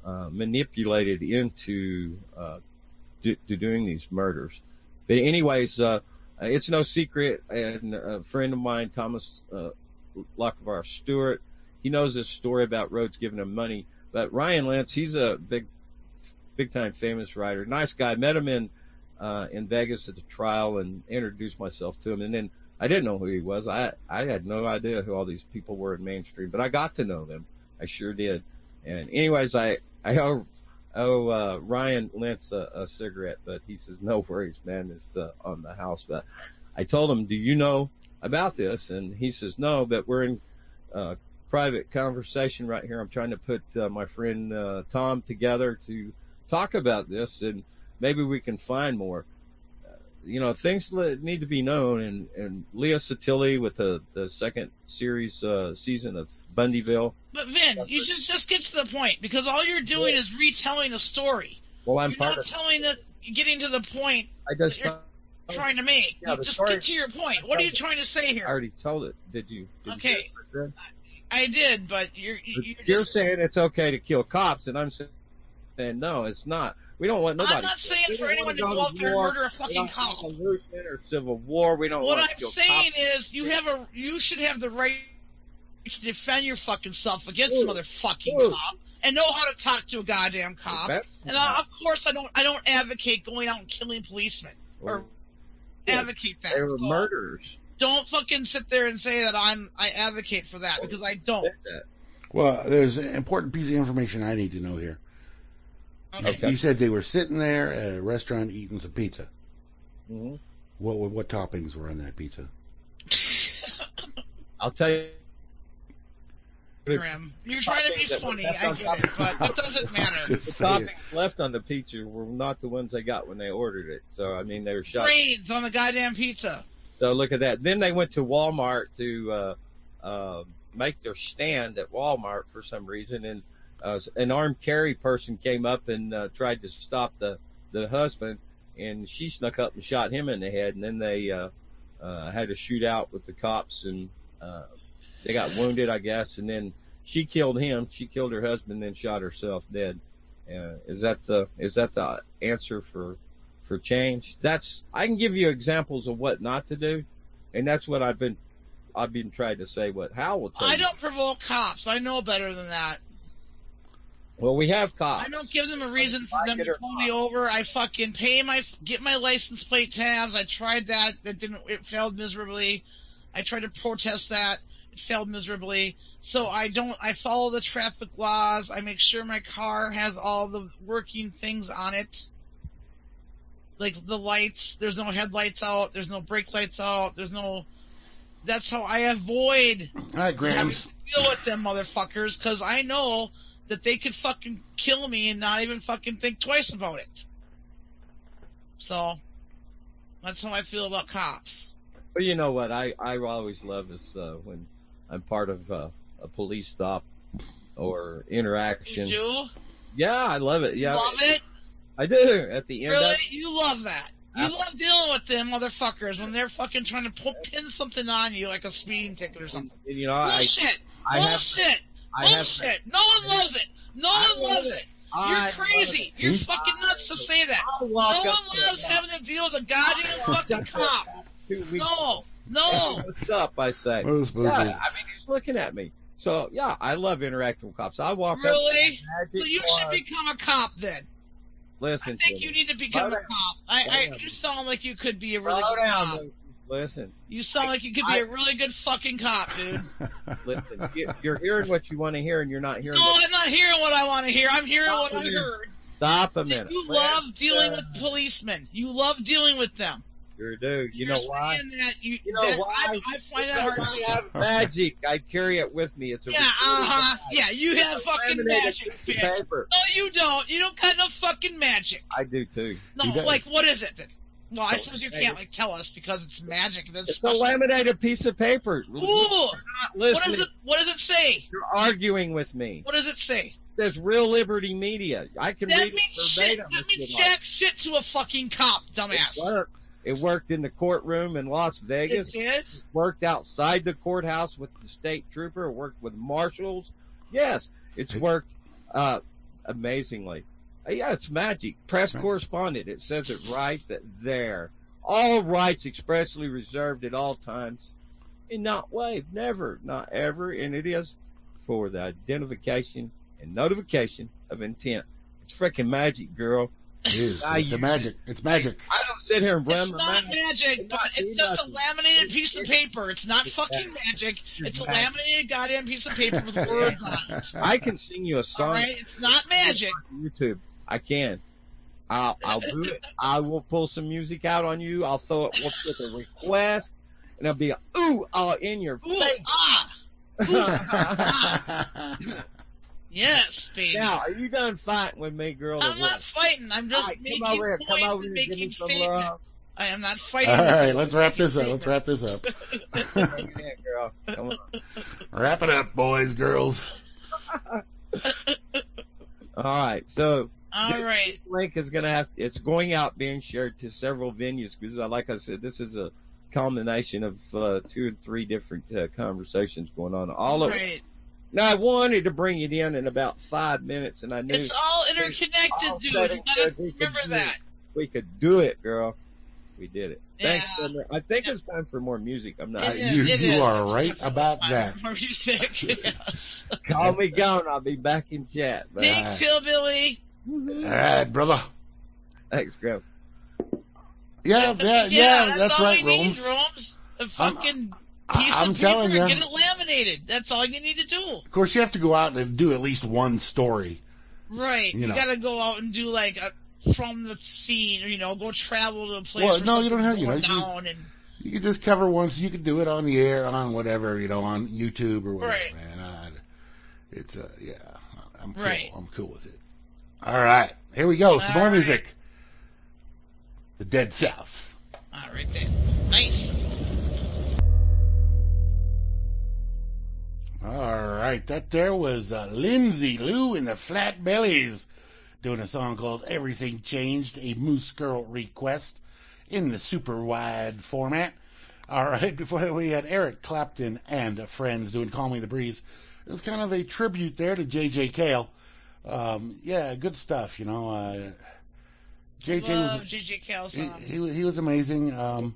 uh, manipulated into uh, do, to doing these murders. But anyways, uh, it's no secret. And a friend of mine, Thomas uh, Lockevar Stewart, he knows this story about Rhodes giving him money. But Ryan Lenz, he's a big, big time famous writer, nice guy. Met him in uh, in Vegas at the trial and introduced myself to him, and then I didn't know who he was. I I had no idea who all these people were in mainstream, but I got to know them. I sure did. And anyways, I I owe, owe uh, Ryan Lenz a, a cigarette, but he says no worries, man. It's uh, on the house. But I told him, do you know about this? And he says no, but we're in uh, private conversation right here. I'm trying to put uh, my friend uh, Tom together to talk about this, and maybe we can find more. Uh, you know, things need to be known, and and Leah Sottile with the the second series uh, season of Bundyville. But Vin, you just just get to the point because all you're doing is retelling a story. Well, I'm you're part not telling the getting to the point I just you're trying to make. Yeah, just story- get to your point. What are you trying to say here? I already told it. Did you? Did Okay. You I did, but you're you're, you're just, saying it's okay to kill cops, and I'm saying no, it's not. We don't want nobody. I'm not saying we for anyone to go out there and murder a fucking cop. or civil war. We don't What want I'm saying cops. is you have a you should have the right to defend your fucking self against Ooh. another fucking Ooh. cop and know how to talk to a goddamn cop. And I, of course, I don't I don't advocate going out and killing policemen or advocate that. They were So murderers. Don't fucking sit there and say that I'm I advocate for that because I don't. Well, there's an important piece of information I need to know here. Okay. You said they were sitting there at a restaurant eating some pizza. Mm-hmm. What what, what toppings were on that pizza? I'll tell you. Grim. You're trying to be funny, I on get it, but it doesn't matter. The toppings left on the pizza were not the ones they got when they ordered it. So I mean, they were shot. Brains on the goddamn pizza. So look at that. Then they went to Walmart to uh, uh, make their stand at Walmart for some reason, and uh, an armed carry person came up and uh, tried to stop the the husband, and she snuck up and shot him in the head, and then they uh, uh, had a shootout with the cops, and uh, they got wounded, I guess, and then she killed him. She killed her husband, then shot herself dead. Uh, is that the is that the answer for for change. That's I can give you examples of what not to do, and that's what I've been I've been trying to say. What Hal will tell I you. don't provoke cops. I know better than that. Well, we have cops. I don't give them a reason for them to pull me over. I fucking pay my get my license plate tabs. I tried that. That didn't. It failed miserably. I tried to protest that. It failed miserably. So I don't. I follow the traffic laws. I make sure my car has all the working things on it. Like the lights. There's no headlights out. There's no brake lights out. There's no. That's how I avoid All right, Grams. having to deal with them motherfuckers because I know that they could fucking kill me and not even fucking think twice about it. So that's how I feel about cops. But you know what? I I always love is uh, when I'm part of uh, a police stop or You interaction. do? Yeah, I love it. Yeah, love it? I do. At the end, Really? You love that. You Ab- love dealing with them motherfuckers when they're fucking trying to pu- pin something on you like a speeding ticket or something. you know, I Bullshit. I have Bullshit. I have Bullshit. No one loves it. No I one love loves it. it. You're crazy. You're fucking nuts to say that. No one up to loves them. having to deal with a goddamn fucking cop. No. No. What's up? I say. What was Yeah, I mean, he's looking at me. So yeah, I love interacting with cops. I walk Really? up. So you should become a cop then. Listen. I think you me. need to become Slow a down. cop. I, I you sound like you could be a really Slow good down. cop. Listen, You sound like you could be a really good fucking cop, dude. listen. You- You're hearing what you want to hear, and you're not hearing. No, what, I'm not hearing what I want to hear. I'm hearing Stop what I heard. stop a minute. You love dealing with policemen. You love dealing with them. Sure do. You You're know why? You, You know why? I, I find that hard. I have magic. I carry it with me. It's a Yeah, uh huh. Yeah, you have It's a fucking magic, piece of bitch. paper. No, you don't. You don't got no fucking magic. I do too. No, like what is it then? Well, I suppose you can't like tell us because it's magic. That's It's a laminated piece of paper. Ooh, You're what does it? What does it say? You're arguing with me. What does it say? There's Real Liberty Media. I can That read means it shit. That means like. jack shit to a fucking cop, dumbass. It worked. It worked in the courtroom in Las Vegas. It did. worked outside the courthouse with the state trooper. It worked with marshals. Yes, it's worked uh, amazingly. Uh, yeah, it's magic. Press Right. correspondent. It says it right there. All rights expressly reserved at all times, and not waived. Never, not ever. And it is for the identification and notification of intent. It's freaking magic, girl. It is. I It's the use magic. It's magic. I don't sit here and run It's not mouth. magic, but it's it's just a nothing. laminated piece of paper. It's not it's fucking magic. magic. It's It's a magic. laminated goddamn piece of paper with words on it. I can sing you a song. All right, it's not magic. YouTube. I can. I'll I'll do it. I will pull some music out on you. I'll throw it with a request, and it'll be a ooh uh, in your Ooh, face. ah, yes, baby. now, are you done fighting with me, girl? or I'm not fighting. I'm just All right, making come over here. Come over here. Give me some love. I am not fighting. All with right, you. let's wrap this up. Let's wrap this up. Yeah, girl. Come on. wrap it up, boys, girls. All right. So All right. link is going to have it's going out being shared to several venues because uh, like I said this is a combination of uh, two or three different uh, conversations going on all of Right. Now I wanted to bring it in in about five minutes and I knew It's all interconnected, all dude. said You gotta done, remember that. we could do it girl we did it thanks Yeah. I think it's time for more music I'm not It is, you you is. are right about that. Are you sick? Yes. call me gone I'll be back in chat but Thanks, Hillbilly. All right, brother. thanks Graham Yeah, yeah, yeah. That's all right, we Romes. need, Romes. A I'm- fucking I- piece I'm of telling you. get it laminated. That's all you need to do. Of course, you have to go out and do at least one story. Right. You You, know. gotta go out and do like a from the scene, or you know, go travel to a place. Well, no, you don't have- you know, going you- and You can just cover once. You can do it on the air, on whatever, you know, on YouTube or whatever. Right. Man, I, it's uh, yeah, I'm cool. Right. I'm cool with it. All right, here we go. Some All more right. music. The Dead South. all right then. Nice. All right, that there was uh, Lindsay Lou and the Flatbellys doing a song called "Everything Changed," a Moosegurl request in the super wide format. All right, before that we had Eric Clapton and friends doing "Call Me the Breeze." It was kind of a tribute there to J.J. Cale. Um, yeah, good stuff. You know, uh, J.J. Love JJ Cale he, he, he was amazing. Um,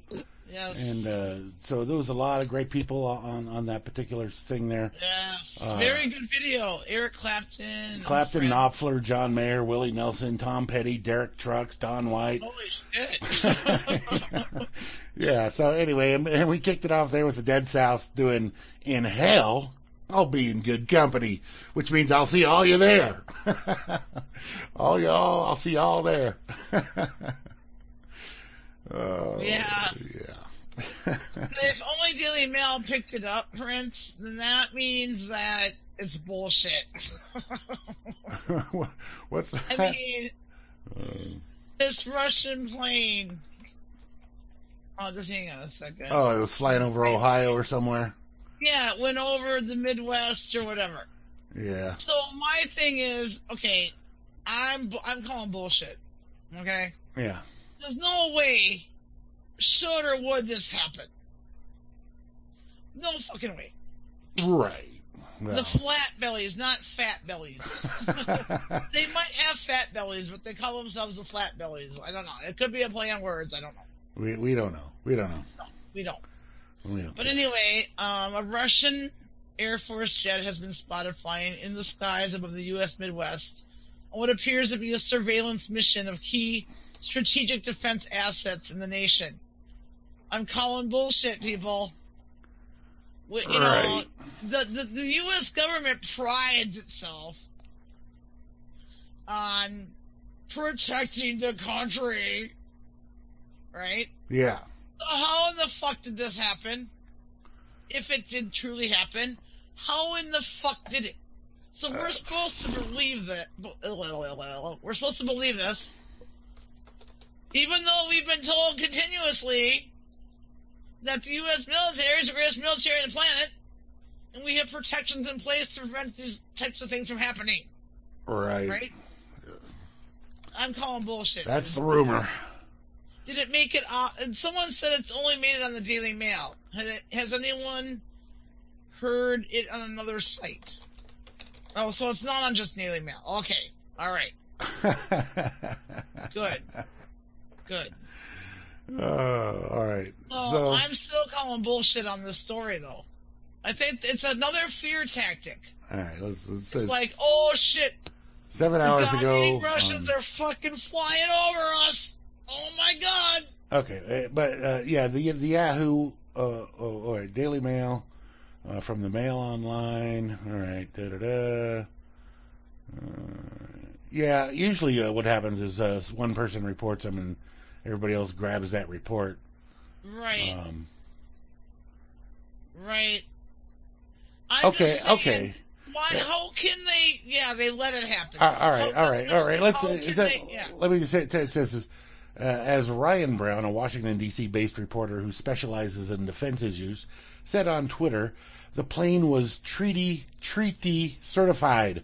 and uh, so there was a lot of great people on on that particular thing there. yes. uh, Very good video. Eric Clapton. Clapton. Knopfler, John Mayer, Willie Nelson, Tom Petty, Derek Trucks, Don White. Holy shit. yeah. So anyway, and, and we kicked it off there with the Dead South doing "In Hell." I'll be in good company, which means I'll see all you there. all y'all, I'll see y'all there. oh, Yeah. Yeah. if only Daily Mail picked it up, Prince, then that means that it's bullshit. What- What's that? I mean, Uh, this Russian plane. Oh, just hang on a second. oh, it was flying over Ohio or somewhere. Yeah, it went over the Midwest or whatever. Yeah. So my thing is, okay, I'm I'm calling bullshit. Okay, Yeah. There's no way, should or would this happen. No fucking way. Right. Well. The flat bellies, not fat bellies. they might have fat bellies, but they call themselves the flat bellies. I don't know. It could be a play on words. I don't know. we we don't know. We don't know. We don't. We don't. But anyway, um, a Russian Air Force jet has been spotted flying in the skies above the U.S. Midwest on what appears to be a surveillance mission of key strategic defense assets in the nation. I'm calling bullshit, people. We, you know, Right. the, the the U.S. government prides itself on protecting the country, right? yeah. So how in the fuck did this happen? If it did truly happen, how in the fuck did it? So we're Uh. supposed to believe that. We're supposed to believe this, even though we've been told continuously that the U.S. military is the greatest military on the planet, and we have protections in place to prevent these types of things from happening. Right. Right? I'm calling bullshit. That's the rumor. Did it make it? Uh, and someone said it's only made it on the Daily Mail. Has, it, has anyone heard it on another site? Oh, so it's not on just Daily Mail. Okay, all right, Good. Good. Uh, all right. Well, so I'm still calling bullshit on this story, though. I think it's another fear tactic. all right. Let's, let's It's like, oh shit, seven hours ago. Russians um, are fucking flying over us. Oh my god. Okay, uh, but uh, yeah, the the Yahoo, uh, oh, all right, Daily Mail, uh, from the Mail Online. All right, da da da. Uh, yeah, usually uh, what happens is uh, one person reports them and everybody else grabs that report. Right, Um, right. I'm okay, okay. Why? Yeah. How can they? Yeah, they let it happen. Uh, all right, How- all right, all right. Let's uh, that, they- yeah. let me just say, say, say this. Uh, as Ryan Brown, a Washington, D.C. based reporter who specializes in defense issues, said on Twitter, the plane was treaty treaty certified.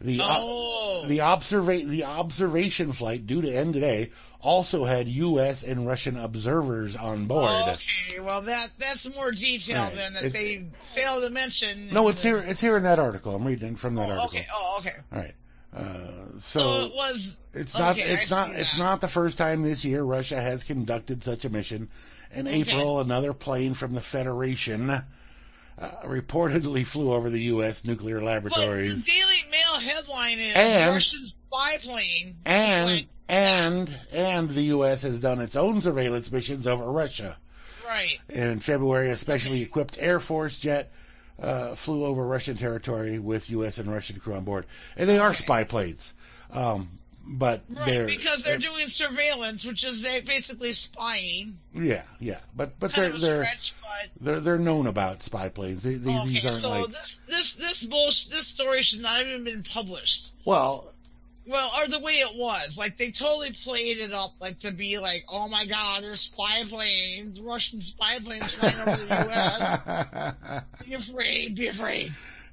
The, oh. the, observa- the observation flight due to end today also had U.S. and Russian observers on board. Okay, well that that's more detail Right. than that It's- they failed to mention. No, it's the- here. It's here in that article. I'm reading from that Oh, article. okay. Oh, okay. All right. Uh, So, so it was. it's not. okay, it's I not. It's that. not the first time this year Russia has conducted such a mission. In Okay. April, another plane from the Federation uh, reportedly flew over the U.S. nuclear laboratories. But the Daily Mail headline is And- Russian spy plane. and and and the U.S. has done its own surveillance missions over Russia. right. In February, a specially equipped Air Force jet uh, flew over Russian territory with U.S. and Russian crew on board, and they are spy planes. Um, but Right, they're because they're doing surveillance, which is they basically spying. yeah, yeah. But but Kind they're they're stretch, but they're they're known about spy planes. They, these okay. these aren't so like this this this bullshit, this story should not have even been published. well, Well, or the way it was, like they totally played it up, like to be like, oh my God, there's spy planes, Russian spy planes flying over the U.S. Be afraid, be afraid.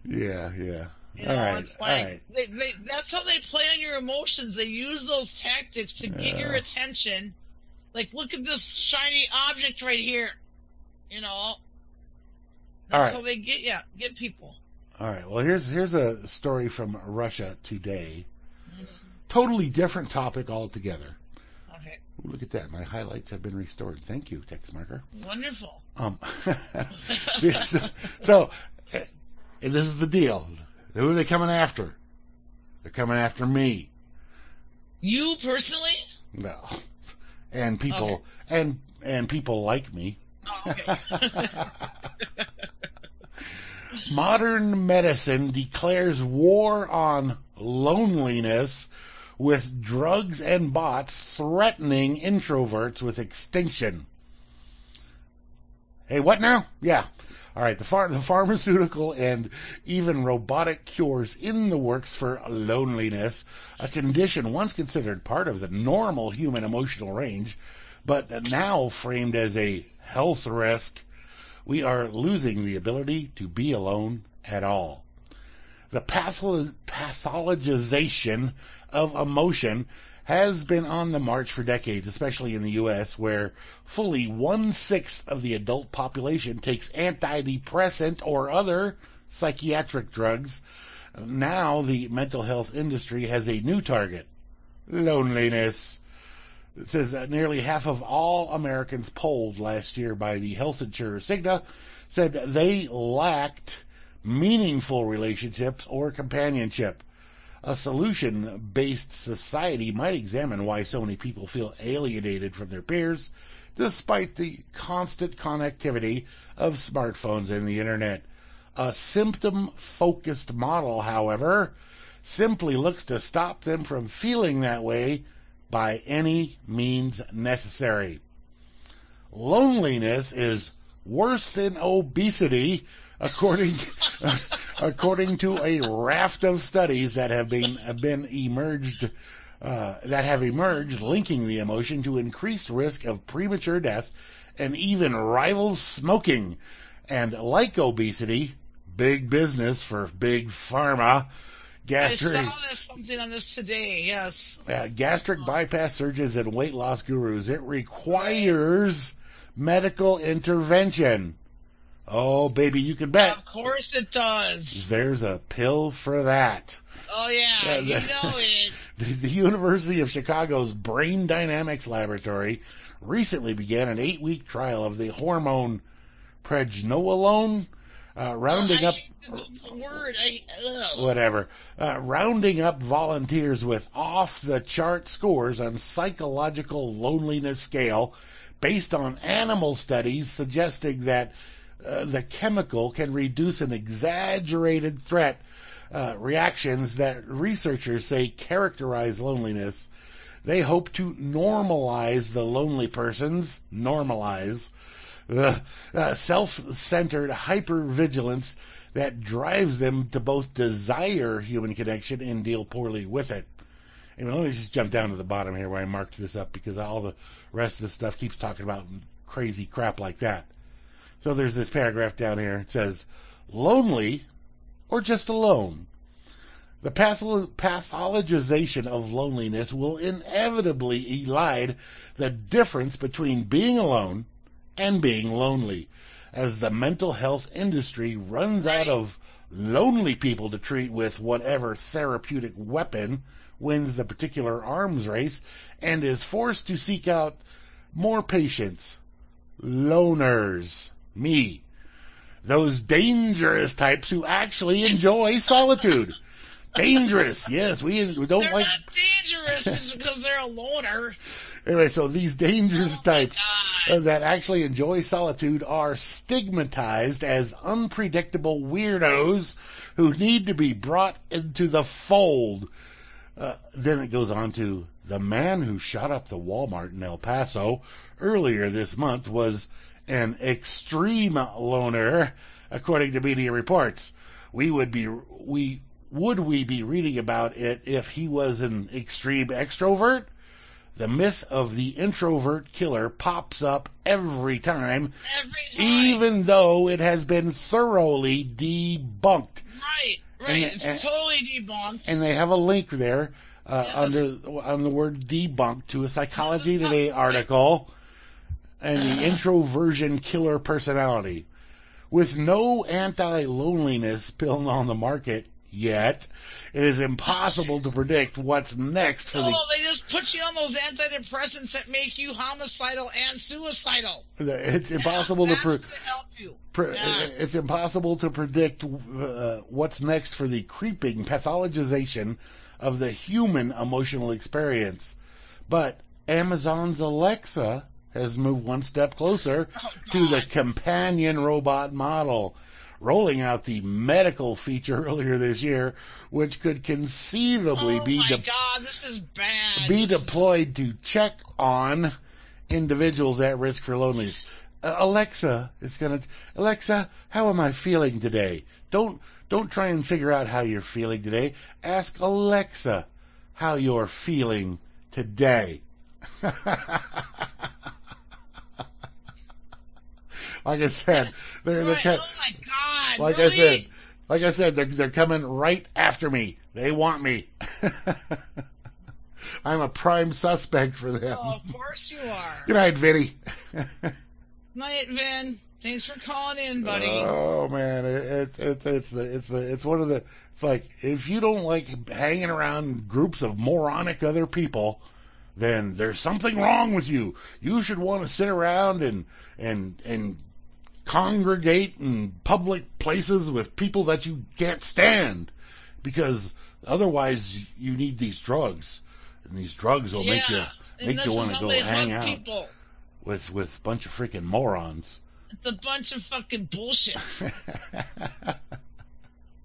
yeah, yeah. You all know, right, it's like right. they, they, that's how they play on your emotions. They use those tactics to get your attention. Like, look at this shiny object right here. You know. That's All right. how they get yeah, get people. All right. Well, here's here's a story from Russia today. Totally different topic altogether. Okay. Ooh, look at that. My highlights have been restored. Thank you, text marker. Wonderful. Um, so, eh, and this is the deal. Who are they coming after? They're coming after me. You personally? No, and people and and people like me. Oh, okay. Modern medicine declares war on loneliness with drugs and bots threatening introverts with extinction. Hey, what now? Yeah. All right, the, the pharmaceutical and even robotic cures in the works for loneliness, a condition once considered part of the normal human emotional range, but now framed as a health risk. We are losing the ability to be alone at all. The patholo- pathologization of emotion has been on the march for decades, especially in the U.S., where fully one sixth of the adult population takes antidepressant or other psychiatric drugs. Now, the mental health industry has a new target loneliness. It says that nearly half of all Americans polled last year by the health insurer Cigna said they lacked meaningful relationships or companionship. A solution based society might examine why so many people feel alienated from their peers despite the constant connectivity of smartphones and the internet. A symptom focused model, however, simply looks to stop them from feeling that way by any means necessary. Loneliness is worse than obesity, according according to a raft of studies that have been have been emerged uh, that have emerged linking the emotion to increased risk of premature death and even rivals smoking. And like obesity, big business for big pharma. I Gastric, saw this, something on this today. Yes. uh, gastric bypass surgeons and weight loss gurus. It requires medical intervention. Oh, baby, you can bet Of course it does. there's a pill for that. Oh yeah, Yeah, you the- know it. The, the University of Chicago's Brain Dynamics Laboratory recently began an eight week trial of the hormone pregnenolone, uh, rounding I, up. the word. I, whatever, uh, rounding up volunteers with off the chart scores on psychological loneliness scale based on animal studies suggesting that uh, the chemical can reduce an exaggerated threat uh, reactions that researchers say characterize loneliness. They hope to normalize the lonely persons, normalize the uh, self-centered hypervigilance that drives them to both desire human connection and deal poorly with it. Anyway, let me just jump down to the bottom here where I marked this up because all the rest of the stuff keeps talking about crazy crap like that. So there's this paragraph down here. It says, lonely or just alone. The pathologization of loneliness will inevitably elide the difference between being alone and being lonely, as the mental health industry runs out of lonely people to treat with whatever therapeutic weapon wins the particular arms race and is forced to seek out more patients, loners, me, those dangerous types who actually enjoy solitude. Dangerous, yes, we, we don't they're like. not dangerous because they're a loner. Anyway, so these dangerous Oh types uh, that actually enjoy solitude are stigmatized as unpredictable weirdos who need to be brought into the fold. Uh, then it goes on to the man who shot up the Walmart in El Paso earlier this month was an extreme loner, according to media reports. We would be we would we be reading about it if he was an extreme extrovert? The myth of the introvert killer pops up every time, Every time. even though it has been thoroughly debunked. Right, right. And- it's and- totally debunked. And they have a link there uh, under on the word debunk to a Psychology Today article and the introversion killer personality. With no anti-loneliness pill on the market yet, it is impossible to predict what's next for Oh, the they just put you on those antidepressants that make you homicidal and suicidal. It's impossible to That's pre- to pre- Yeah. it's impossible to predict uh, what's next for the creeping pathologization of the human emotional experience. But Amazon's Alexa has moved one step closer Oh, to the companion robot model, rolling out the medical feature earlier this year, which could conceivably oh be de- God, this is bad. be deployed to check on individuals at risk for loneliness. Uh, Alexa is going to Alexa, how am I feeling today? Don't don't try and figure out how you're feeling today. Ask Alexa how you're feeling today. like I said, they're, Right, oh my God, like really? I said, like I said, they're, they're coming right after me. They want me. I'm a prime suspect for them. Oh, of course you are. Good night, Vinny. Night, Vin. Thanks for calling in, buddy. Oh man, it, it's it's it's the it's the it's one of the it's like if you don't like hanging around groups of moronic other people, then there's something wrong with you. You should want to sit around and and and congregate in public places with people that you can't stand, because otherwise you need these drugs, and these drugs will yeah. make you make you want to go hang out People. with with a bunch of freaking morons. It's a bunch of fucking bullshit.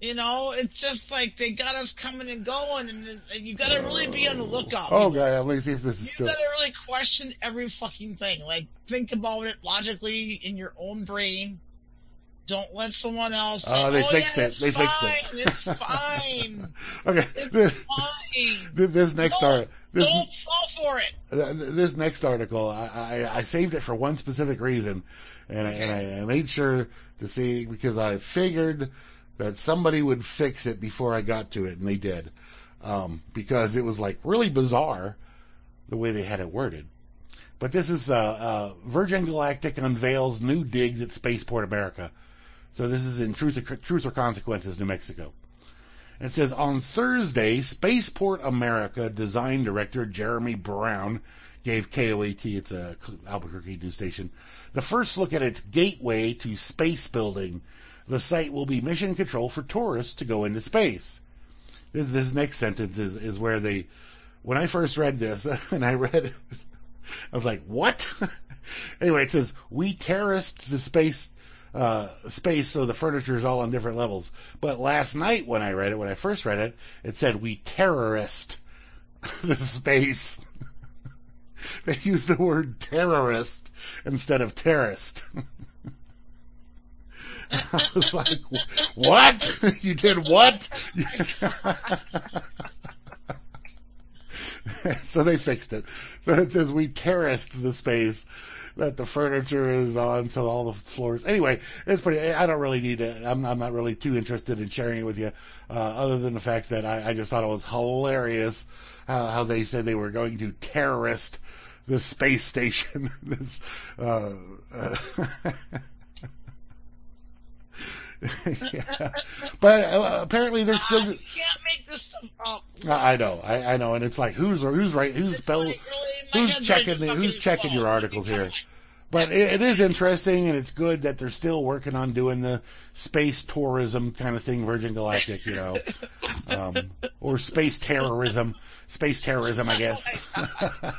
You know, it's just like they got us coming and going, and, and you got to really be on the lookout. oh god, let me see if this is You still. gotta really question every fucking thing. Like, think about it logically in your own brain. Don't let someone else. say, Oh, they oh, fixed yeah, it. They fine. fixed it. It's fine. okay, It's this, fine. this next Don't- art this Don't fall for it. uh, this next article I, I I saved it for one specific reason, and I, and I made sure to see because I figured that somebody would fix it before I got to it, and they did, um, because it was like really bizarre the way they had it worded. But this is uh, uh, Virgin Galactic unveils new digs at Spaceport America. So this is in Truth or, Truth or Consequences, New Mexico. It says on Thursday, Spaceport America design director Jeremy Brown gave KOAT, it's a Albuquerque news station, the first look at its gateway to space building. The site will be mission control for tourists to go into space. This, this next sentence is, is where they, when I first read this, and I read it, I was like, what? anyway, it says, we terraced the space uh, space, so the furniture is all on different levels. But last night when I read it, when I first read it, it said we terrorist the space. they used the word terrorist instead of terrorist. I was like, what? you did what? so they fixed it. So it says we terraced the space that the furniture is on, so all the floors. Anyway, it's pretty. I don't really need it. I'm, I'm not really too interested in sharing it with you, uh, other than the fact that I, I just thought it was hilarious how, how they said they were going to terrorist the space station. this, uh, uh, yeah. But uh, apparently they're still. You can't make this stuff up. I know, I, I know, and it's like who's who's right, who's spell, really, who's checking the, who's checking your articles here. But it, it is interesting, and it's good that they're still working on doing the space tourism kind of thing, Virgin Galactic, you know, um, or space terrorism, space terrorism, I guess.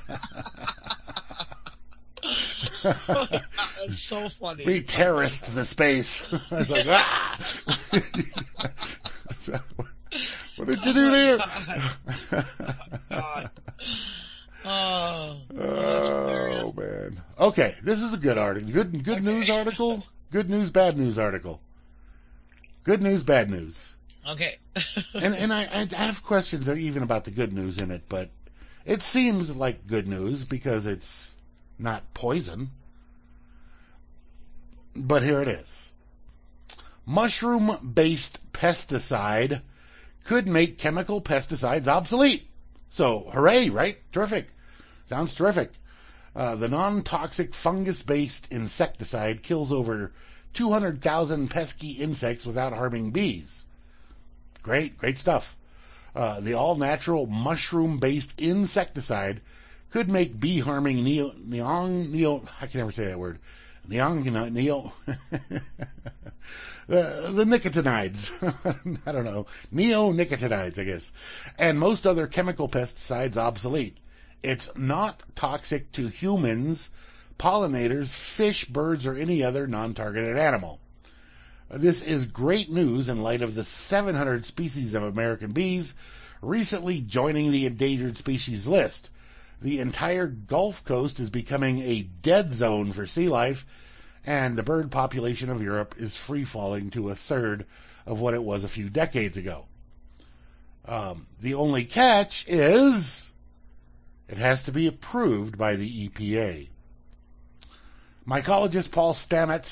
That's so funny. we terraced the space. I was like, ah! what did you do there? God. Oh, Oh man. Okay, this is a good article. Good good news article. Good news, bad news article. Good news, bad news. okay. And and I I have questions even about the good news in it, but it seems like good news because it's not poison. But here it is. Mushroom based pesticide could make chemical pesticides obsolete. So, hooray, right? Terrific. Sounds terrific. Uh, the non toxic fungus based insecticide kills over 200,000 pesky insects without harming bees. Great, great stuff. Uh, the all natural mushroom based insecticide could make bee harming neo, neon, neo, I can never say that word. Neon, neo, the, the nicotinides. I don't know. Neonicotinoids, I guess. And most other chemical pesticides obsolete. It's not toxic to humans, pollinators, fish, birds, or any other non targeted animal. This is great news in light of the 700 species of American bees recently joining the endangered species list. The entire Gulf Coast is becoming a dead zone for sea life, and the bird population of Europe is free falling to a third of what it was a few decades ago. Um, the only catch is it has to be approved by the EPA. Mycologist Paul Stamets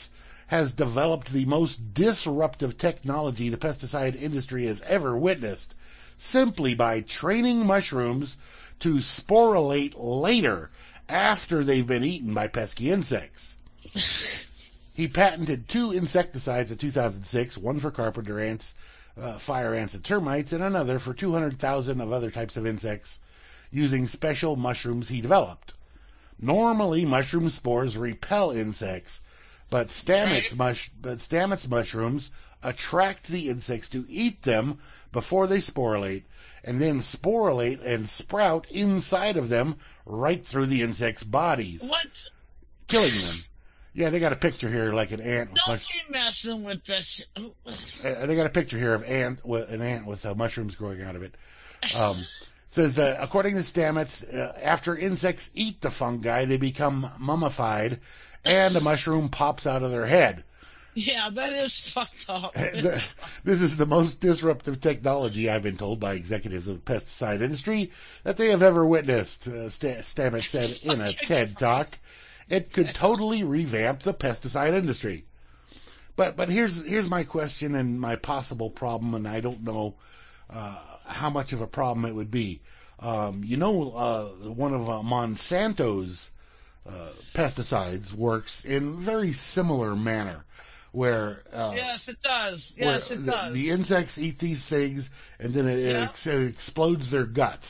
has developed the most disruptive technology the pesticide industry has ever witnessed simply by training mushrooms to sporulate later after they've been eaten by pesky insects. He patented two insecticides in 2006, one for carpenter ants, uh, fire ants, and termites, and another for 200,000 of other types of insects using special mushrooms he developed. Normally, mushroom spores repel insects, but Stamets, mush, but Stamets mushrooms attract the insects to eat them before they sporulate, and then sporulate and sprout inside of them right through the insects' bodies, what? killing them. Yeah, they got a picture here like an ant with Don't be messing with this. uh, they got a picture here of ant with an ant with uh, mushrooms growing out of it. Um, says uh, according to Stamets, uh, after insects eat the fungi, they become mummified, and a mushroom pops out of their head. Yeah, that is fucked up. The- this is the most disruptive technology, I've been told by executives of the pesticide industry, that they have ever witnessed, uh, Stamets said in a TED talk. It could totally revamp the pesticide industry. But but here's here's my question and my possible problem, and I don't know uh, how much of a problem it would be. Um, you know, uh, one of uh, Monsanto's uh, pesticides works in very similar manner, where uh, yes, it does. Yes, it the, does. the insects eat these things, and then it, it Yeah. it explodes their guts.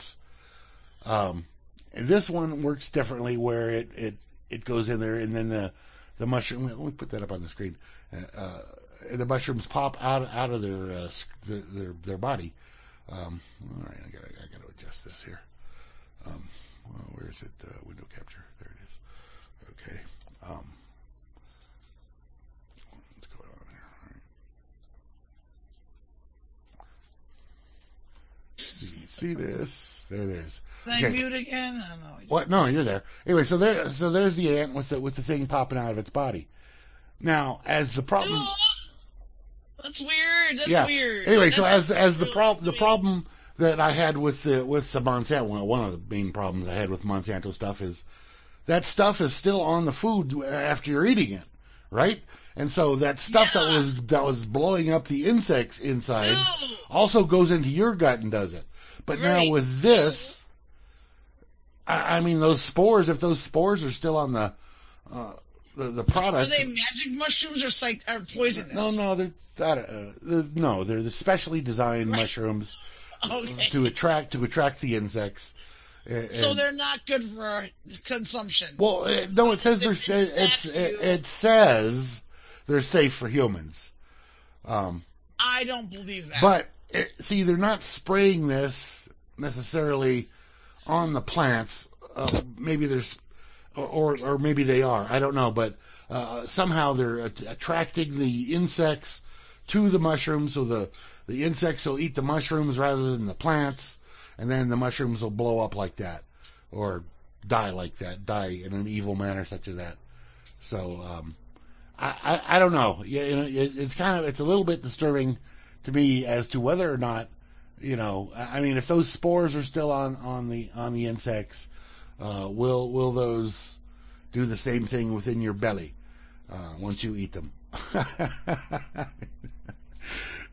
Um, and this one works differently, where it, it it goes in there, and then the the mushroom. Let me put that up on the screen. Uh, uh, the mushrooms pop out out of their uh, their, their their body. Um, all right, I got I got to adjust this here. Um, well, where is it? Uh, window capture. There it is. Okay. Um, what's going on here? All right. See, see this? There it is. Can I mute again? I don't know. What? No, you're there. Anyway, so there, so there's the ant with the with the thing popping out of its body. Now, as the problem, Ew, That's weird. That's yeah. weird. Anyway, so That's as as the really problem, the problem, that I had with the with the Monsanto. Well, one of the main problems I had with Monsanto stuff is that stuff is still on the food after you're eating it, right? And so that stuff that was that was blowing up the insects inside No. also goes into your gut and does it. But now with this, I, I mean those spores. If those spores are still on the uh, the, the Are they magic mushrooms or psych or poisonous? no, no, they're, uh, they're no, they're the specially designed Right. mushrooms Okay. to attract to attract the insects. And- so they're not good for consumption. well, uh, no, it says It's it's it, it says they're safe for humans. Um, I don't believe that. But it, see, they're not spraying this necessarily on the plants. Uh, maybe there's, or or maybe they are. I don't know. But uh, somehow they're at- attracting the insects to the mushrooms, so the the insects will eat the mushrooms rather than the plants, and then the mushrooms will blow up like that, or die like that, die in an evil manner such as that. So um, I, I I don't know. You know, it, it's kind of it's a little bit disturbing to me as to whether or not you know. I mean, if those spores are still on on the on the insects, uh, will will those do the same thing within your belly uh, once you eat them?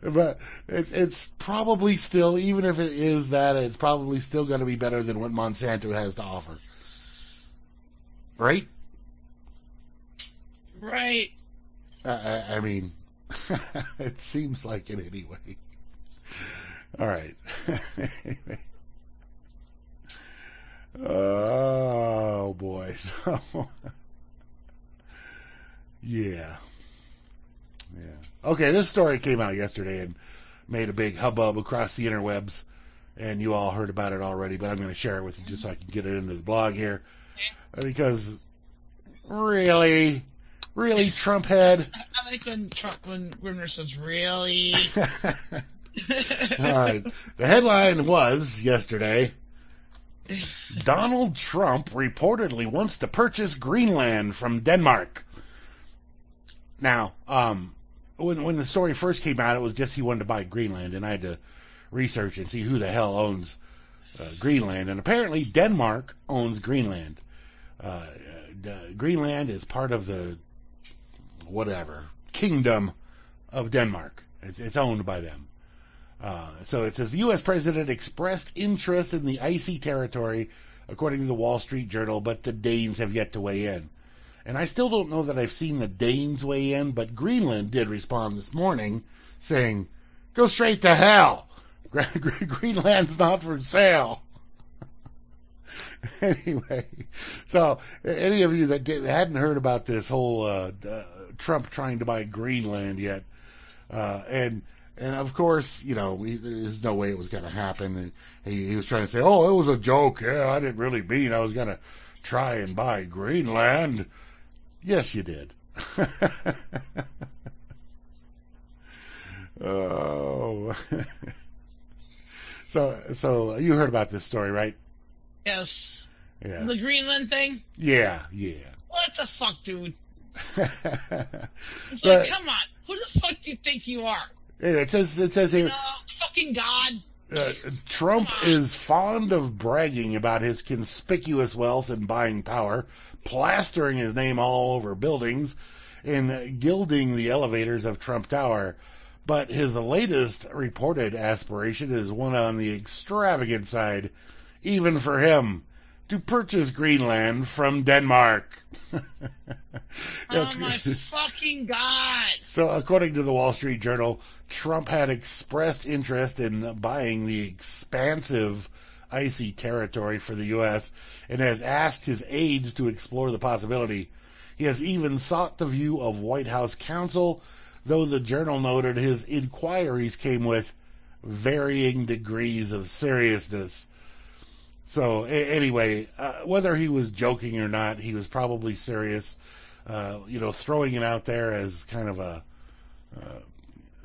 but it, it's probably still, even if it is that, it's probably still going to be better than what Monsanto has to offer, right? Right. I, I mean, it seems like it anyway. All right. Oh boy. So yeah, yeah. Okay, this story came out yesterday and made a big hubbub across the interwebs, and you all heard about it already. But I'm going to share it with you just so I can get it into the blog here, because really, really, Trump head. I like when Trump when Grimnir says really. All right. The headline was yesterday Donald Trump reportedly wants to purchase Greenland from Denmark. Now, um, when when the story first came out, it was just he wanted to buy Greenland, and I had to research and see who the hell owns uh, Greenland. And apparently, Denmark owns Greenland. Uh, the, Greenland is part of the whatever kingdom of Denmark. It's, it's owned by them. Uh, so it says the U.S. president expressed interest in the icy territory, according to the Wall Street Journal, but the Danes have yet to weigh in. And I still don't know that I've seen the Danes weigh in, but Greenland did respond this morning, saying, "Go straight to hell. Greenland's not for sale." anyway, so any of you that did, hadn't heard about this whole uh, Trump trying to buy Greenland yet, uh, and and of course, you know, we, there's no way it was going to happen. And he, he was trying to say, "Oh, it was a joke. Yeah, I didn't really mean I was going to try and buy Greenland." Yes, you did. oh. so, so you heard about this story, right? yes. Yeah. The Greenland thing? Yeah, yeah. What the fuck, dude? It's But- like, come on. Who the fuck do you think you are? It says it says here No, fucking God. uh, Trump is fond of bragging about his conspicuous wealth and buying power, plastering his name all over buildings, and gilding the elevators of Trump Tower. But his latest reported aspiration is one on the extravagant side, even for him, to purchase Greenland from Denmark. Oh my fucking God. So, according to the Wall Street Journal, Trump had expressed interest in buying the expansive icy territory for the U.S. and has asked his aides to explore the possibility. He has even sought the view of White House counsel, though the journal noted his inquiries came with varying degrees of seriousness. So, a- anyway, uh, whether he was joking or not, he was probably serious. Uh, you know, throwing it out there as kind of a uh,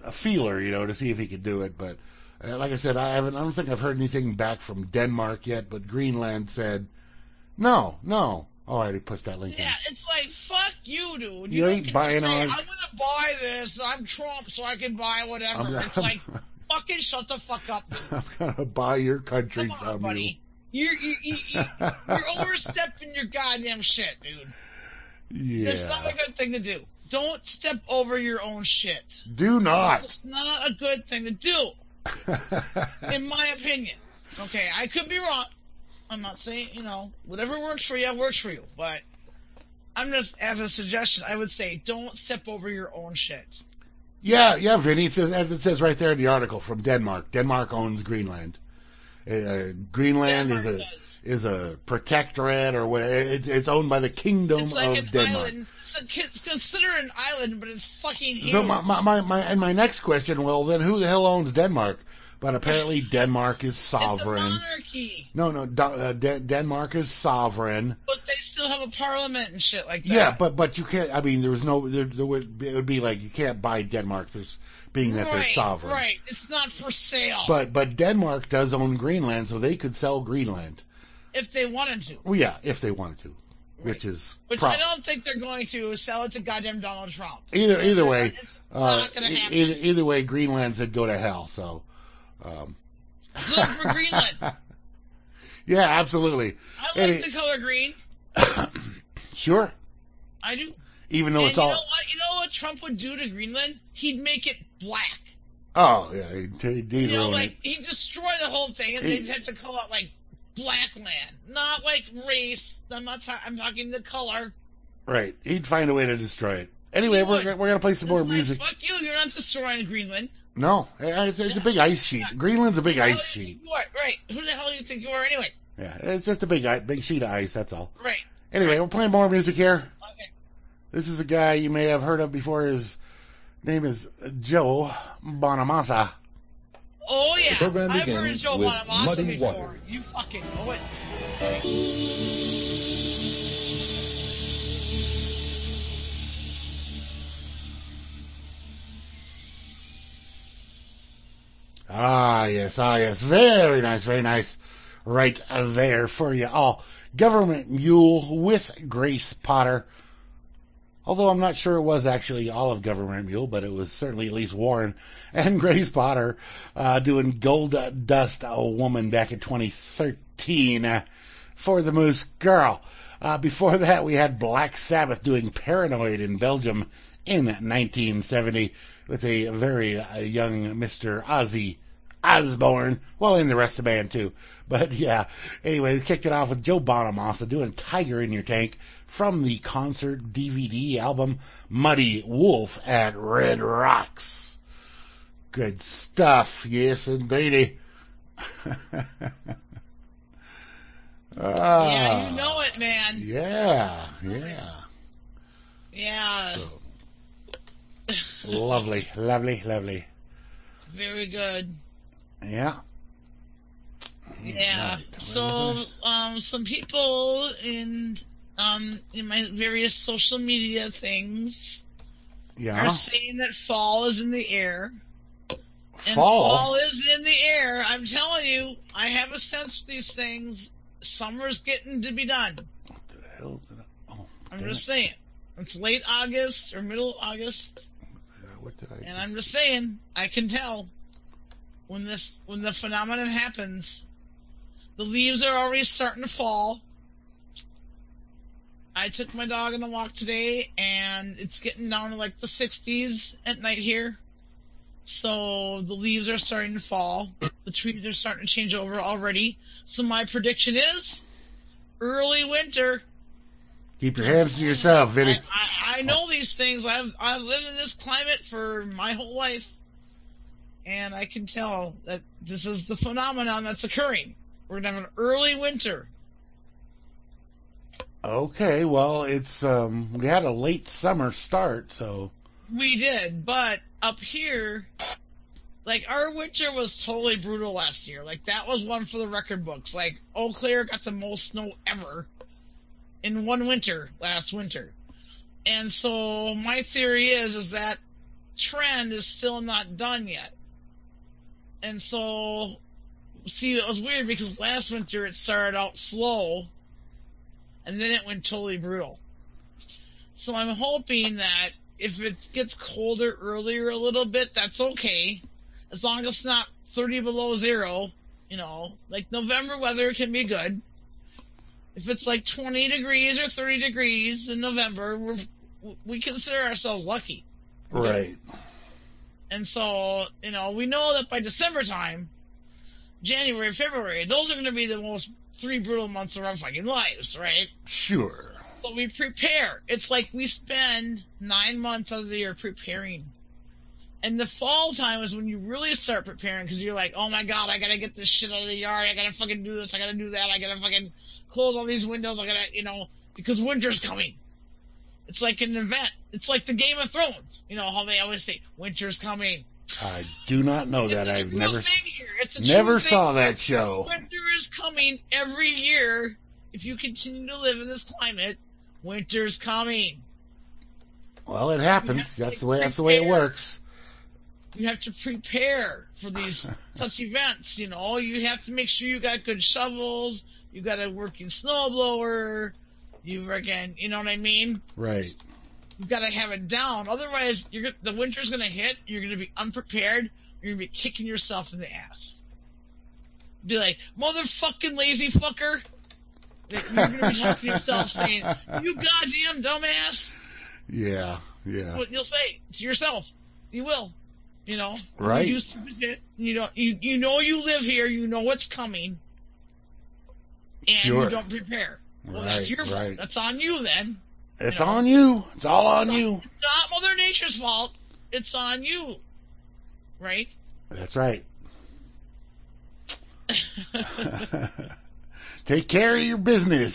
a feeler, you know, to see if he could do it. But uh, like I said, I haven't. I don't think I've heard anything back from Denmark yet. But Greenland said, no, no. Oh, I already pushed that link. in. Yeah, it's like, fuck you, dude. You don't ain't buying say, on- I'm going to buy this. I'm Trump, so I can buy whatever. I'm, it's like, fucking shut the fuck up. I'm gonna buy your country Come on, from buddy. You're you, you, you, you're overstepping your goddamn shit, dude. you. That's not a good thing to do. Don't step over your own shit. Do not. It's not a good thing to do, in my opinion. Okay, I could be wrong. I'm not saying, you know, whatever works for you, works for you. But I'm just, as a suggestion, I would say don't step over your own shit. yeah, yeah, Vinny. Says, as it says right there in the article from Denmark. Denmark owns Greenland. Uh, Greenland Denmark is a is a protectorate or what? It's, it's owned by the Kingdom It's like of an Denmark. island. It's, a, considered an island, but it's fucking huge. So my, my my my and my next question, well then who the hell owns Denmark? But apparently Denmark is sovereign. monarchy, No, no, uh, De- Denmark is sovereign. but they still have a parliament and shit like that. Yeah, but but you can't. I mean, there was no. There, there would it would be like you can't buy Denmark. There's being that right, they're sovereign. Right, it's not for sale. But but Denmark does own Greenland, so they could sell Greenland. if they wanted to, Well, yeah, if they wanted to, which is which I don't think they're going to sell it to goddamn Donald Trump. either either way. It's Uh, not going to happen. either, either way, Greenland's would go to hell. So. Um, Good for Greenland. yeah, absolutely. I like Any- the color green. sure. I do. Even though and it's you all. know what? You know what Trump would do to Greenland? He'd make it black. Oh yeah, he'd, he'd You know, like it. he'd destroy the whole thing, and He- they'd have to call it like black land, not like race. I'm not. Ta- I'm talking the color. Right. He'd find a way to destroy it. Anyway, we're we're gonna play some more like, music. Fuck you! You're not destroying Greenland. No, it's, it's a big ice sheet. Greenland's a big ice you sheet. you are? Right. Who the hell do you think you are anyway? Yeah, it's just a big big sheet of ice. That's all. Right. Anyway, we're playing more music here. Okay. This is a guy you may have heard of before. His name is Joe Bonamassa. Oh yeah. The program I've heard begins Joe Bonamassa Muddy before. Waters. You fucking know it. Ah, yes, ah, yes. Very nice, very nice. Right there for you all. Government Mule with Grace Potter. Although I'm not sure it was actually all of Government Mule, but it was certainly at least Warren and Grace Potter uh, doing Gold Dust a Woman back in 2013 uh, for the Moose Girl. Uh, before that, we had Black Sabbath doing Paranoid in Belgium in 1970 with a very uh, young Mr. Ozzy Osbourne. Well, and the rest of the band too. But yeah, anyway, we kicked it off with Joe Bonamassa doing Tiger in Your Tank from the concert DVD album Muddy Wolf at Red Rocks. Good stuff, yes indeedy. yeah, you know it, man. Ah, Yeah, yeah. Yeah. So, lovely, lovely, lovely. Very good. Yeah. Yeah. Right. So, um, some people in um in my various social media things yeah. are saying that fall is in the air. And Fall. fall is in the air. I'm telling you, I have a sense of these things. Summer's getting to be done. What the hell did I, oh, I'm just it. saying. It's late August or middle August, What did I and I'm just saying I can tell when this when the phenomenon happens. The leaves are already starting to fall. I took my dog on a walk today, and it's getting down to like the 60s at night here. So the leaves are starting to fall. The trees are starting to change over already. So my prediction is early winter. Keep your hands to yourself, Vinny. I, I, I know these things. I've I've lived in this climate for my whole life, and I can tell that this is the phenomenon that's occurring. We're gonna have an early winter. Okay, well, it's um we had a late summer start, so We did, but up here, like our winter was totally brutal last year. Like that was one for the record books. Like Eau Claire got the most snow ever in one winter last winter. And so my theory is is that trend is still not done yet. And so see it was weird because last winter it started out slow and then it went totally brutal. So I'm hoping that if it gets colder earlier a little bit, that's okay. as long as it's not 30 below zero. You know, like November weather can be good. If it's like 20 degrees or 30 degrees in November, we're we consider ourselves lucky. Right. And so, you know, we know that by December time, January, February, those are going to be the most three brutal months of our fucking lives, right? Sure. So we prepare. It's like we spend nine months of the year preparing. And the fall time is when you really start preparing because you're like, oh my god, I gotta get this shit out of the yard. I gotta fucking do this. I gotta do that. I gotta fucking close all these windows. I gotta, you know, because winter's coming. It's like an event. It's like the Game of Thrones. You know how they always say, winter's coming. I do not know that. It's a I've never. It's never saw that show. Winter is coming every year. If you continue to live in this climate, winter's coming. Well, it happens. You have to That's the way. That's the way it works. You have to prepare for these such events. You know, you have to make sure you got good shovels. You got a working snowblower. You reckon, you know what I mean? Right. You got to have it down. Otherwise, you're the winter's going to hit. You're going to be unprepared. You're going to be kicking yourself in the ass. Be like, motherfucking lazy fucker. You're going to be talking to yourself saying, you goddamn dumbass. Yeah. Yeah. what you'll say to yourself. You will. You know. Right. You, do stupid shit, you know. You you know you live here. You know what's coming. And Sure. you don't prepare. Well, Right, that's your fault. right. That's on you then. It's you know. on you. It's all on you. It's not Mother Nature's fault. It's on you. Right. That's right. Take care of your business.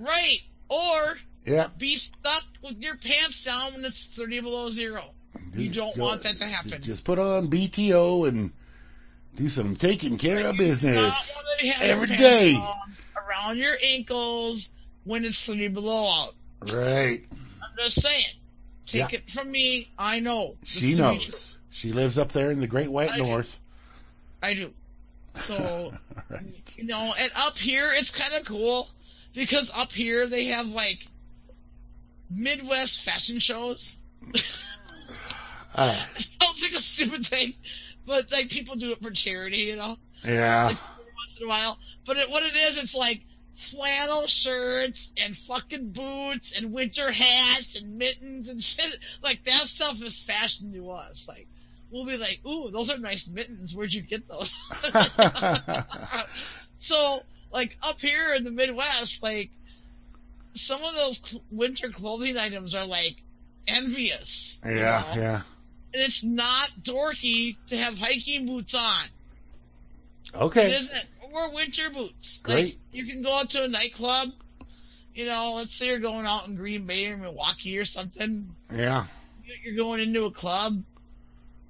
right. Or Yep. be stuck with your pants down when it's thirty below zero. You don't Go- want that to happen. Just put on BTO and do some taking care of business. do not want to have your every day. around your ankles when it's thirty below out. Right. I'm just saying. Take Yeah. it from me. I know. She knows. She lives up there in the Great White I do. North. I do. So, right. you know, and up here it's kind of cool because up here they have like Midwest fashion shows. Uh, Sounds like a stupid thing, but like people do it for charity, you know, yeah. like once in a while. But it, what it is, it's like flannel shirts and fucking boots and winter hats and mittens and shit. Like that stuff is fashion to us. Like we'll be like, ooh, those are nice mittens. Where'd you get those? so like up here in the Midwest, like some of those cl- winter clothing items are like envious. you Yeah, know? yeah. And it's not dorky to have hiking boots on. Okay. Or winter boots. Great. Like, you can go out to a nightclub. You know, let's say you're going out in Green Bay or Milwaukee or something. Yeah. You- You're going into a club.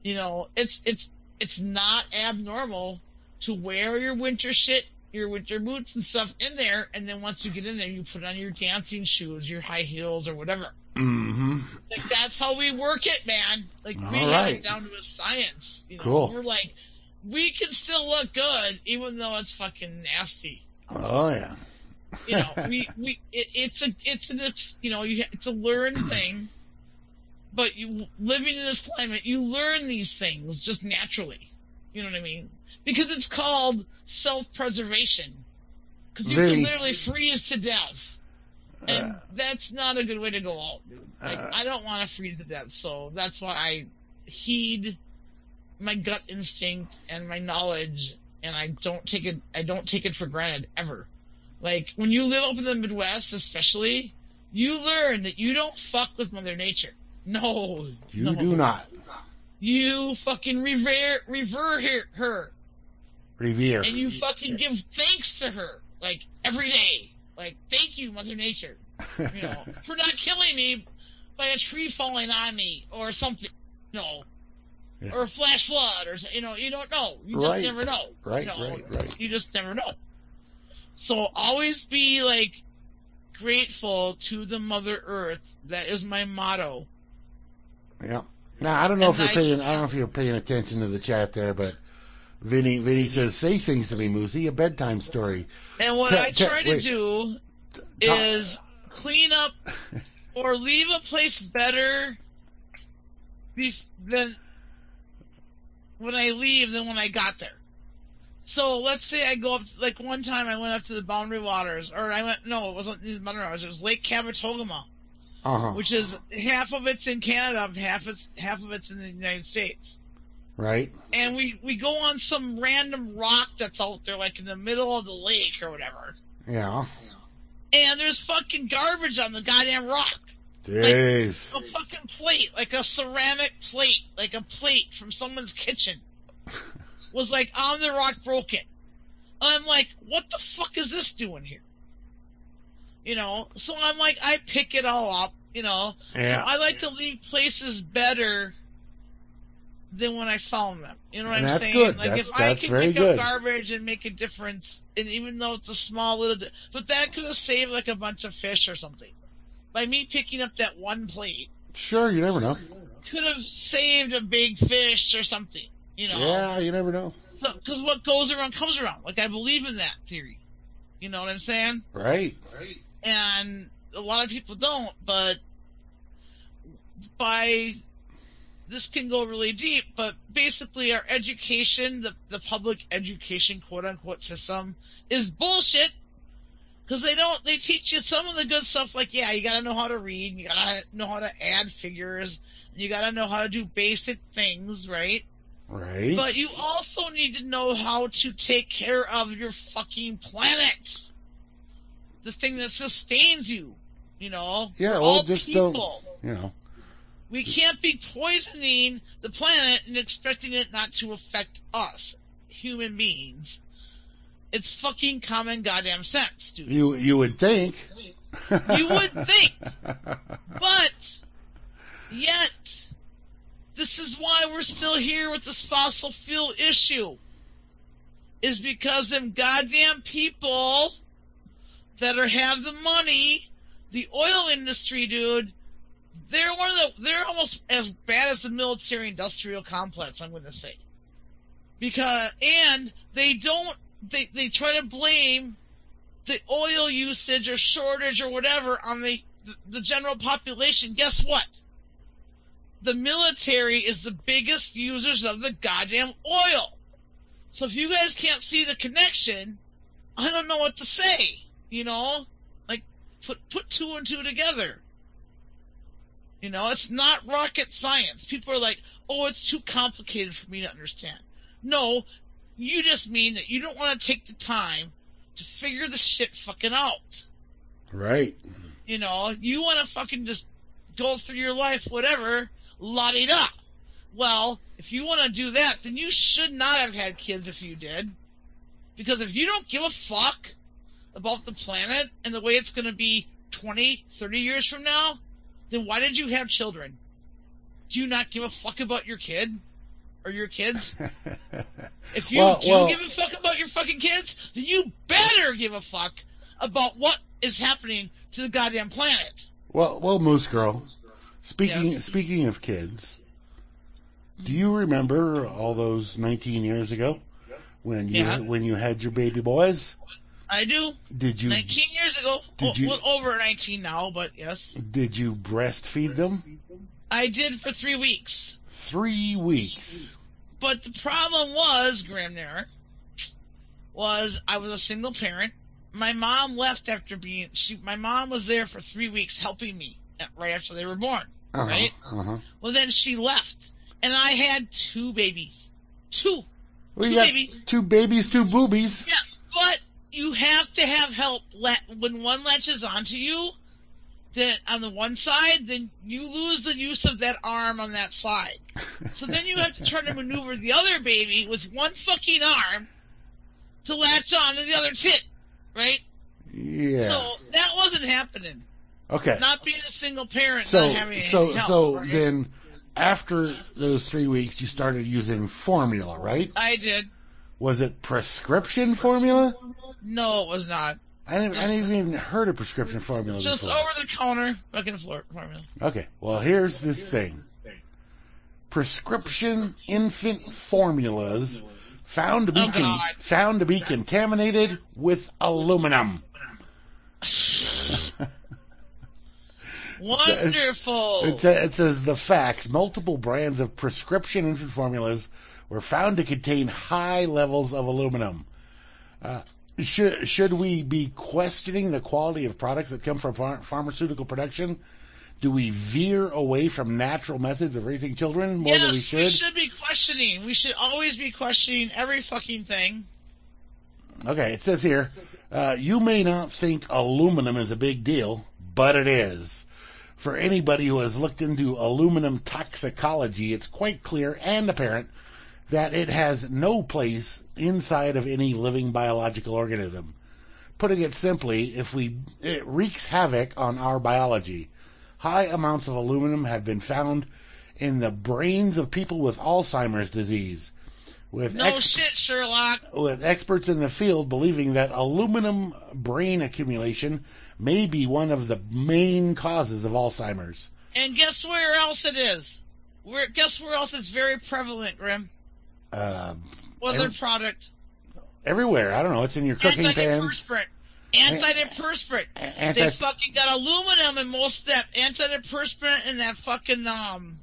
You know, it's it's it's not abnormal to wear your winter shit, your winter boots and stuff in there, and then once you get in there, you put on your dancing shoes, your high heels or whatever. Mm-hmm. Like that's how we work it, man. Like we All have it down to a science. You know? Cool. We're like, we can still look good even though it's fucking nasty. Oh yeah. You know, we we it, it's a it's an it's you know you it's a learned thing. But you living in this climate, you learn these things just naturally. You know what I mean? Because it's called self-preservation. Because you Very- can literally freeze to death, and Uh, that's not a good way to go out, dude. Like Uh, I don't want to freeze to death, so that's why I heed my gut instinct and my knowledge, and I don't take it. I don't take it for granted ever. Like when you live up in the Midwest, especially, you learn that you don't fuck with Mother Nature. No, you no. do not You fucking revere revere her, revere. and you fucking give thanks to her like every day. Like thank you, Mother Nature, you know, for not killing me by a tree falling on me or something. You know, Yeah. or a flash flood or you know you don't know. You just never know. Right, you know, right, right. You just never know. So always be like grateful to the Mother Earth. That is my motto. Yeah. Now I don't know if you're I- paying. I don't know if you're paying attention to the chat there, but Vinny Vinny says say things to me, Moosey. A bedtime story. And what I try to wait. do is clean up or leave a place better be- than when I leave than when I got there. So let's say I go up, like one time I went up to the Boundary Waters, or I went, no, it wasn't the Boundary Waters, it was Lake Kabetogama, Uh huh. which is half of it's in Canada, half it's half of it's in the United States. Right. And we we go on some random rock that's out there, like in the middle of the lake or whatever. Yeah. And there's fucking garbage on the goddamn rock. Jeez. A fucking plate, like a ceramic plate, like a plate from someone's kitchen, was like on the rock broken. I'm like, what the fuck is this doing here? You know, so I'm like, I pick it all up. You know, Yeah. I like to leave places better than when I found them. You know what And I'm that's saying? good. Like That's- if I that's can pick good. up garbage and make a difference, and even though it's a small little, di- but that could have saved like a bunch of fish or something. By me picking up that one plate, Sure, you never know. could have saved a big fish or something. You know? Yeah, you never know. Because what goes around comes around. Like I believe in that theory. You know what I'm saying? Right. Right. and a lot of people don't, but by this can go really deep, but basically our education, the the public education quote unquote system is bullshit because they don't they teach you some of the good stuff like yeah you gotta know how to read, you gotta know how to add figures, you gotta know how to do basic things, right? Right. But you also need to know how to take care of your fucking planet. The thing that sustains you. You know? yeah, well, all just people. don't. You know. We can't be poisoning the planet and expecting it not to affect us, human beings. It's fucking common goddamn sense, dude. You you would think. You would think. But yet, this is why we're still here with this fossil fuel issue. Is because them goddamn people that are have the money, the oil industry, dude. They're one of the. They're almost as bad as the military-industrial complex. I'm going to say, because and they don't. They they try to blame the oil usage or shortage or whatever on the the general population, guess what? The military is the biggest users of the goddamn oil. So if you guys can't see the connection, I don't know what to say. You know, like put put two and two together. You know, it's not rocket science. People are like, "Oh, it's too complicated for me to understand." No, you just mean that you don't want to take the time to figure the shit fucking out. right. You know, you want to fucking just go through your life, whatever, la di da. Well, if you want to do that, then you should not have had kids if you did. Because if you don't give a fuck about the planet and the way it's going to be 20, 30 years from now, then why did you have children? Do you not give a fuck about your kid? Or your kids? If you well, do well, give a fuck about your fucking kids, then you better give a fuck about what is happening to the goddamn planet. well, well, Moosegurl. Speaking speaking of kids, mm-hmm. do you remember all those 19 years ago when you Yeah. when you had your baby boys? I do. Did you 19 years ago. Did o- you- well, over 19 now, but yes. did you breastfeed them? I did for three weeks. Three weeks. But the problem was, Grimnir, was I was a single parent. My mom left after being she. My mom was there for three weeks helping me right after they were born. Uh-huh, Right. Uh-huh. Well, then she left, and I had two babies. Two. Well, Two babies. two babies, two boobies. Yeah, but you have to have help. Let, when one latches onto you, then on the one side, then you lose the use of that arm on that side. So then you have to try to maneuver the other baby with one fucking arm to latch on to the other tit, right? yeah. So that wasn't happening. okay. Not being a single parent, so not having any so help. so right? then after those three weeks you started using formula right I did. was it prescription formula No, it was not. I didn't i didn't even heard of prescription formula Just before over the counter fucking formula. okay well here's the thing prescription infant formulas found to be Oh, con- found to be contaminated with aluminum Wonderful. It says the facts. Multiple brands of prescription infant formulas were found to contain high levels of aluminum. Uh, should should we be questioning the quality of products that come from phar- pharmaceutical production? Do we veer away from natural methods of raising children more yes, than we should? We should be questioning. We should always be questioning every fucking thing. Okay, it says here, uh, you may not think aluminum is a big deal, but it is. For anybody who has looked into aluminum toxicology, it's quite clear and apparent that it has no place inside of any living biological organism. Putting it simply, if we it wreaks havoc on our biology. High amounts of aluminum have been found in the brains of people with Alzheimer's disease. With No ex- shit, Sherlock. with experts in the field believing that aluminum brain accumulation may be one of the main causes of Alzheimer's. And guess where else it is? Where guess where else it's very prevalent, Grim? Uh, What other product? everywhere. I don't know. It's in your cooking pans. Antidepressant. Antidepressant. Anti- They fucking got aluminum in most of that antidepressant and that fucking um,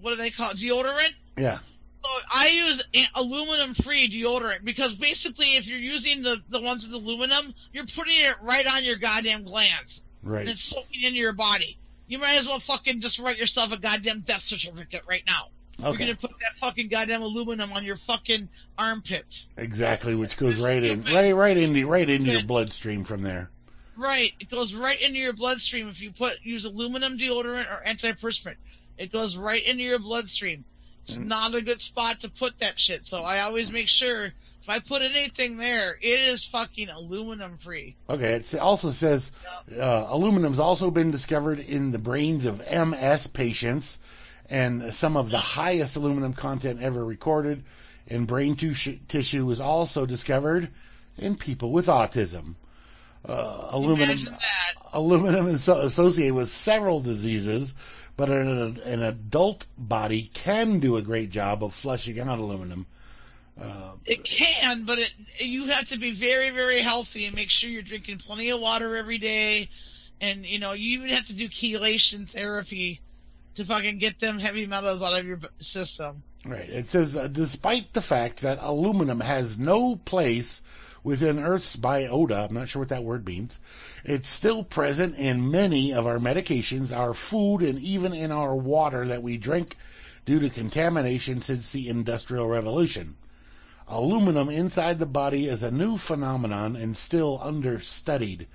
what do they call it? Deodorant. yeah. So I use aluminum-free deodorant because basically, if you're using the the ones with aluminum, you're putting it right on your goddamn glands Right. and it's soaking into your body. You might as well fucking just write yourself a goddamn death certificate right now. You're gonna put that fucking goddamn aluminum on your fucking armpits. Exactly, which goes right in, right, right into, right into your bloodstream from there. Right, it goes right into your bloodstream if you put use aluminum deodorant or antiperspirant. It goes right into your bloodstream. It's Mm. not a good spot to put that shit. So I always make sure if I put anything there, it is fucking aluminum free. Okay. It also says uh, aluminum's also been discovered in the brains of MS patients, and some of the highest aluminum content ever recorded in brain tissue was also discovered in people with autism. Uh, aluminum, aluminum is associated with several diseases, but an, an adult body can do a great job of flushing out aluminum. Uh, It can, but it you have to be very, very healthy and make sure you're drinking plenty of water every day, and you know you even have to do chelation therapy to fucking get them heavy metals out of your system. Right. It says, uh, despite the fact that aluminum has no place within Earth's biota, I'm not sure what that word means, it's still present in many of our medications, our food, and even in our water that we drink due to contamination since the Industrial Revolution. Aluminum inside the body is a new phenomenon and still understudied.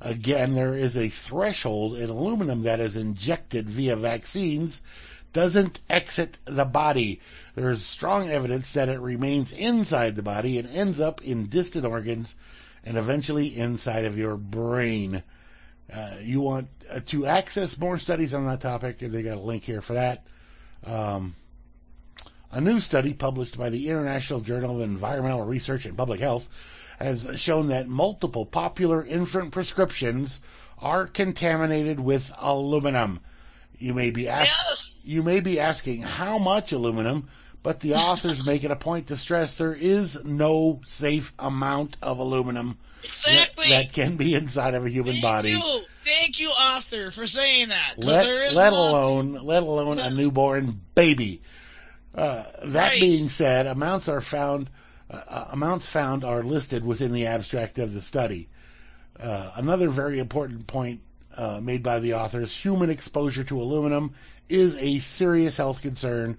Again, there is a threshold in aluminum that is injected via vaccines doesn't exit the body. There is strong evidence that it remains inside the body and ends up in distant organs and eventually inside of your brain. Uh, you want uh, to access more studies on that topic, and they got a link here for that. Um, a new study published by the International Journal of Environmental Research and Public Health has shown that multiple popular infant prescriptions are contaminated with aluminum. You may be asked, Yes. you may be asking how much aluminum, but the authors make it a point to stress there is no safe amount of aluminum that- Exactly. that, can be inside of a human Thank body. you, thank you, author, for saying that. let let alone let alone a newborn baby. Uh, that Right. being said, amounts are found uh, amounts found are listed within the abstract of the study. Uh, another very important point uh, made by the authors: human exposure to aluminum is a serious health concern.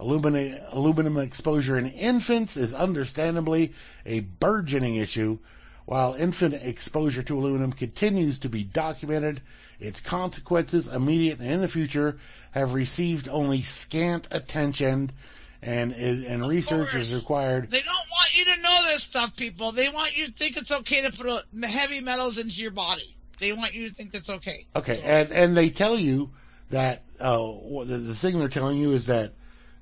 Aluminum, aluminum exposure in infants is understandably a burgeoning issue. While infant exposure to aluminum continues to be documented, its consequences, immediate and in the future, have received only scant attention, and and research is required. They don't want you to know this stuff, people. They want you to think it's okay to put heavy metals into your body. They want you to think that's okay. Okay, and and they tell you that uh, the, the thing they're telling you is that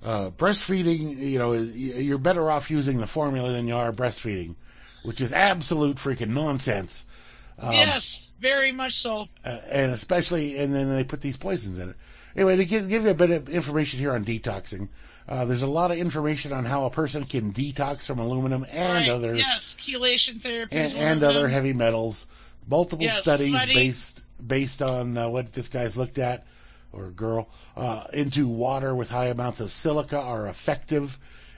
uh, breastfeeding, you know, is, you're better off using the formula than you are breastfeeding, which is absolute freaking nonsense. Um, yes, very much so. uh, and especially, and then they put these poisons in it. Anyway, to give, give you a bit of information here on detoxing, uh, there's a lot of information on how a person can detox from aluminum and right. other Yes, chelation therapy. and, and other heavy metals. Multiple Yes, studies study. based based on uh, what this guy's looked at or girl uh, into water with high amounts of silica are effective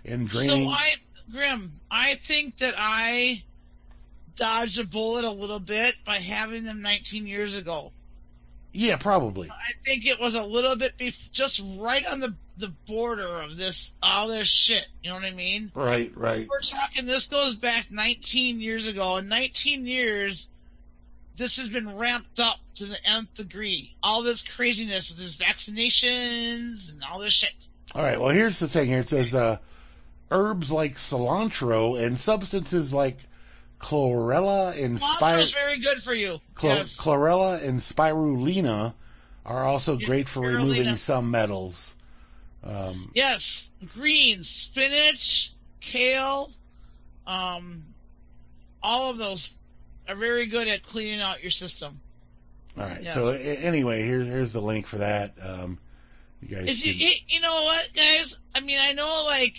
in draining. So I, Grim, I think that I dodged a bullet a little bit by having them 19 years ago. yeah, probably. I think it was a little bit bef- just right on the the border of this all this shit. You know what I mean? Right, right. We're talking. This goes back 19 years ago. In 19 years, this has been ramped up to the nth degree. All this craziness with these vaccinations and all this shit. All right. Well, here's the thing. Here it says uh, herbs like cilantro and substances like chlorella and Cilantro spir- is very good for you. yes. chlorella and spirulina are also great for spirulina. removing some metals. Um, Yes, greens, spinach, kale, um, all of those are very good at cleaning out your system. all right. Yeah. So anyway, here's here's the link for that. Um, you guys. If you, can- you, you know what, guys? I mean, I know like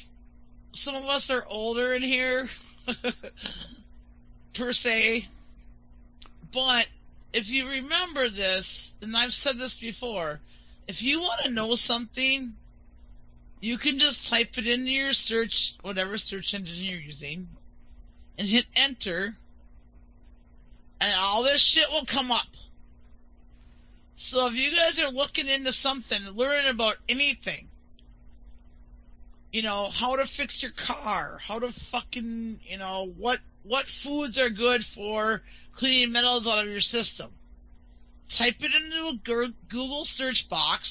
some of us are older in here, per se, but if you remember this, and I've said this before, if you want to know something, you can just type it into your search, whatever search engine you're using, and hit enter, and all this shit will come up. So if you guys are looking into something, learning about anything, you know, how to fix your car, how to fucking, you know, what what foods are good for cleaning metals out of your system. Type it into a Google search box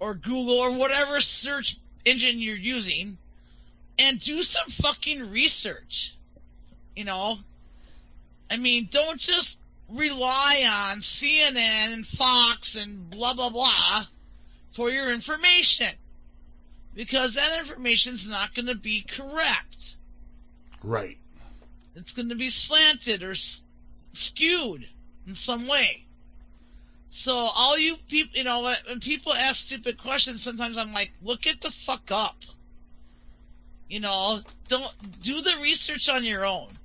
or Google or whatever search engine you're using and do some fucking research. You know, I mean, don't just rely on CNN and Fox and blah blah blah for your information because that information's not going to be correct. right. It's going to be slanted or skewed in some way. So all you people, you know, when people ask stupid questions, sometimes I'm like, look it the fuck up. You know, don't do the research on your own.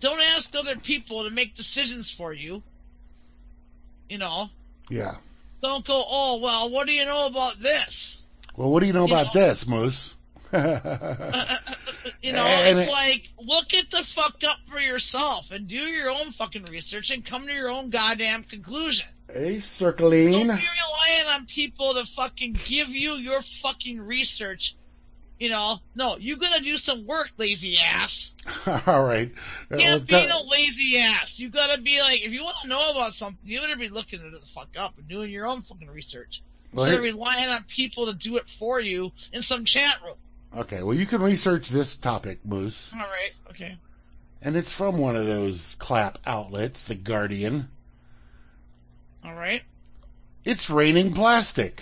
Don't ask other people to make decisions for you. You know, Yeah. don't go, oh well, what do you know about this? Well, what do you know You about know- this, Moose? you know, And it's it- like look it the fuck up for yourself and do your own fucking research and come to your own goddamn conclusion. Hey, Don't Circling. be relying on people to fucking give you your fucking research. You know, no, you gotta do some work, lazy ass. All right. Uh, You well, can't be no lazy ass. You gotta be like, if you want to know about something, you better be looking it the fuck up and doing your own fucking research. well, Instead of relying on people to do it for you in some chat room. okay. Well, you can research this topic, Moose, All right, okay. and it's from one of those clap outlets, The Guardian. All right. It's raining plastic.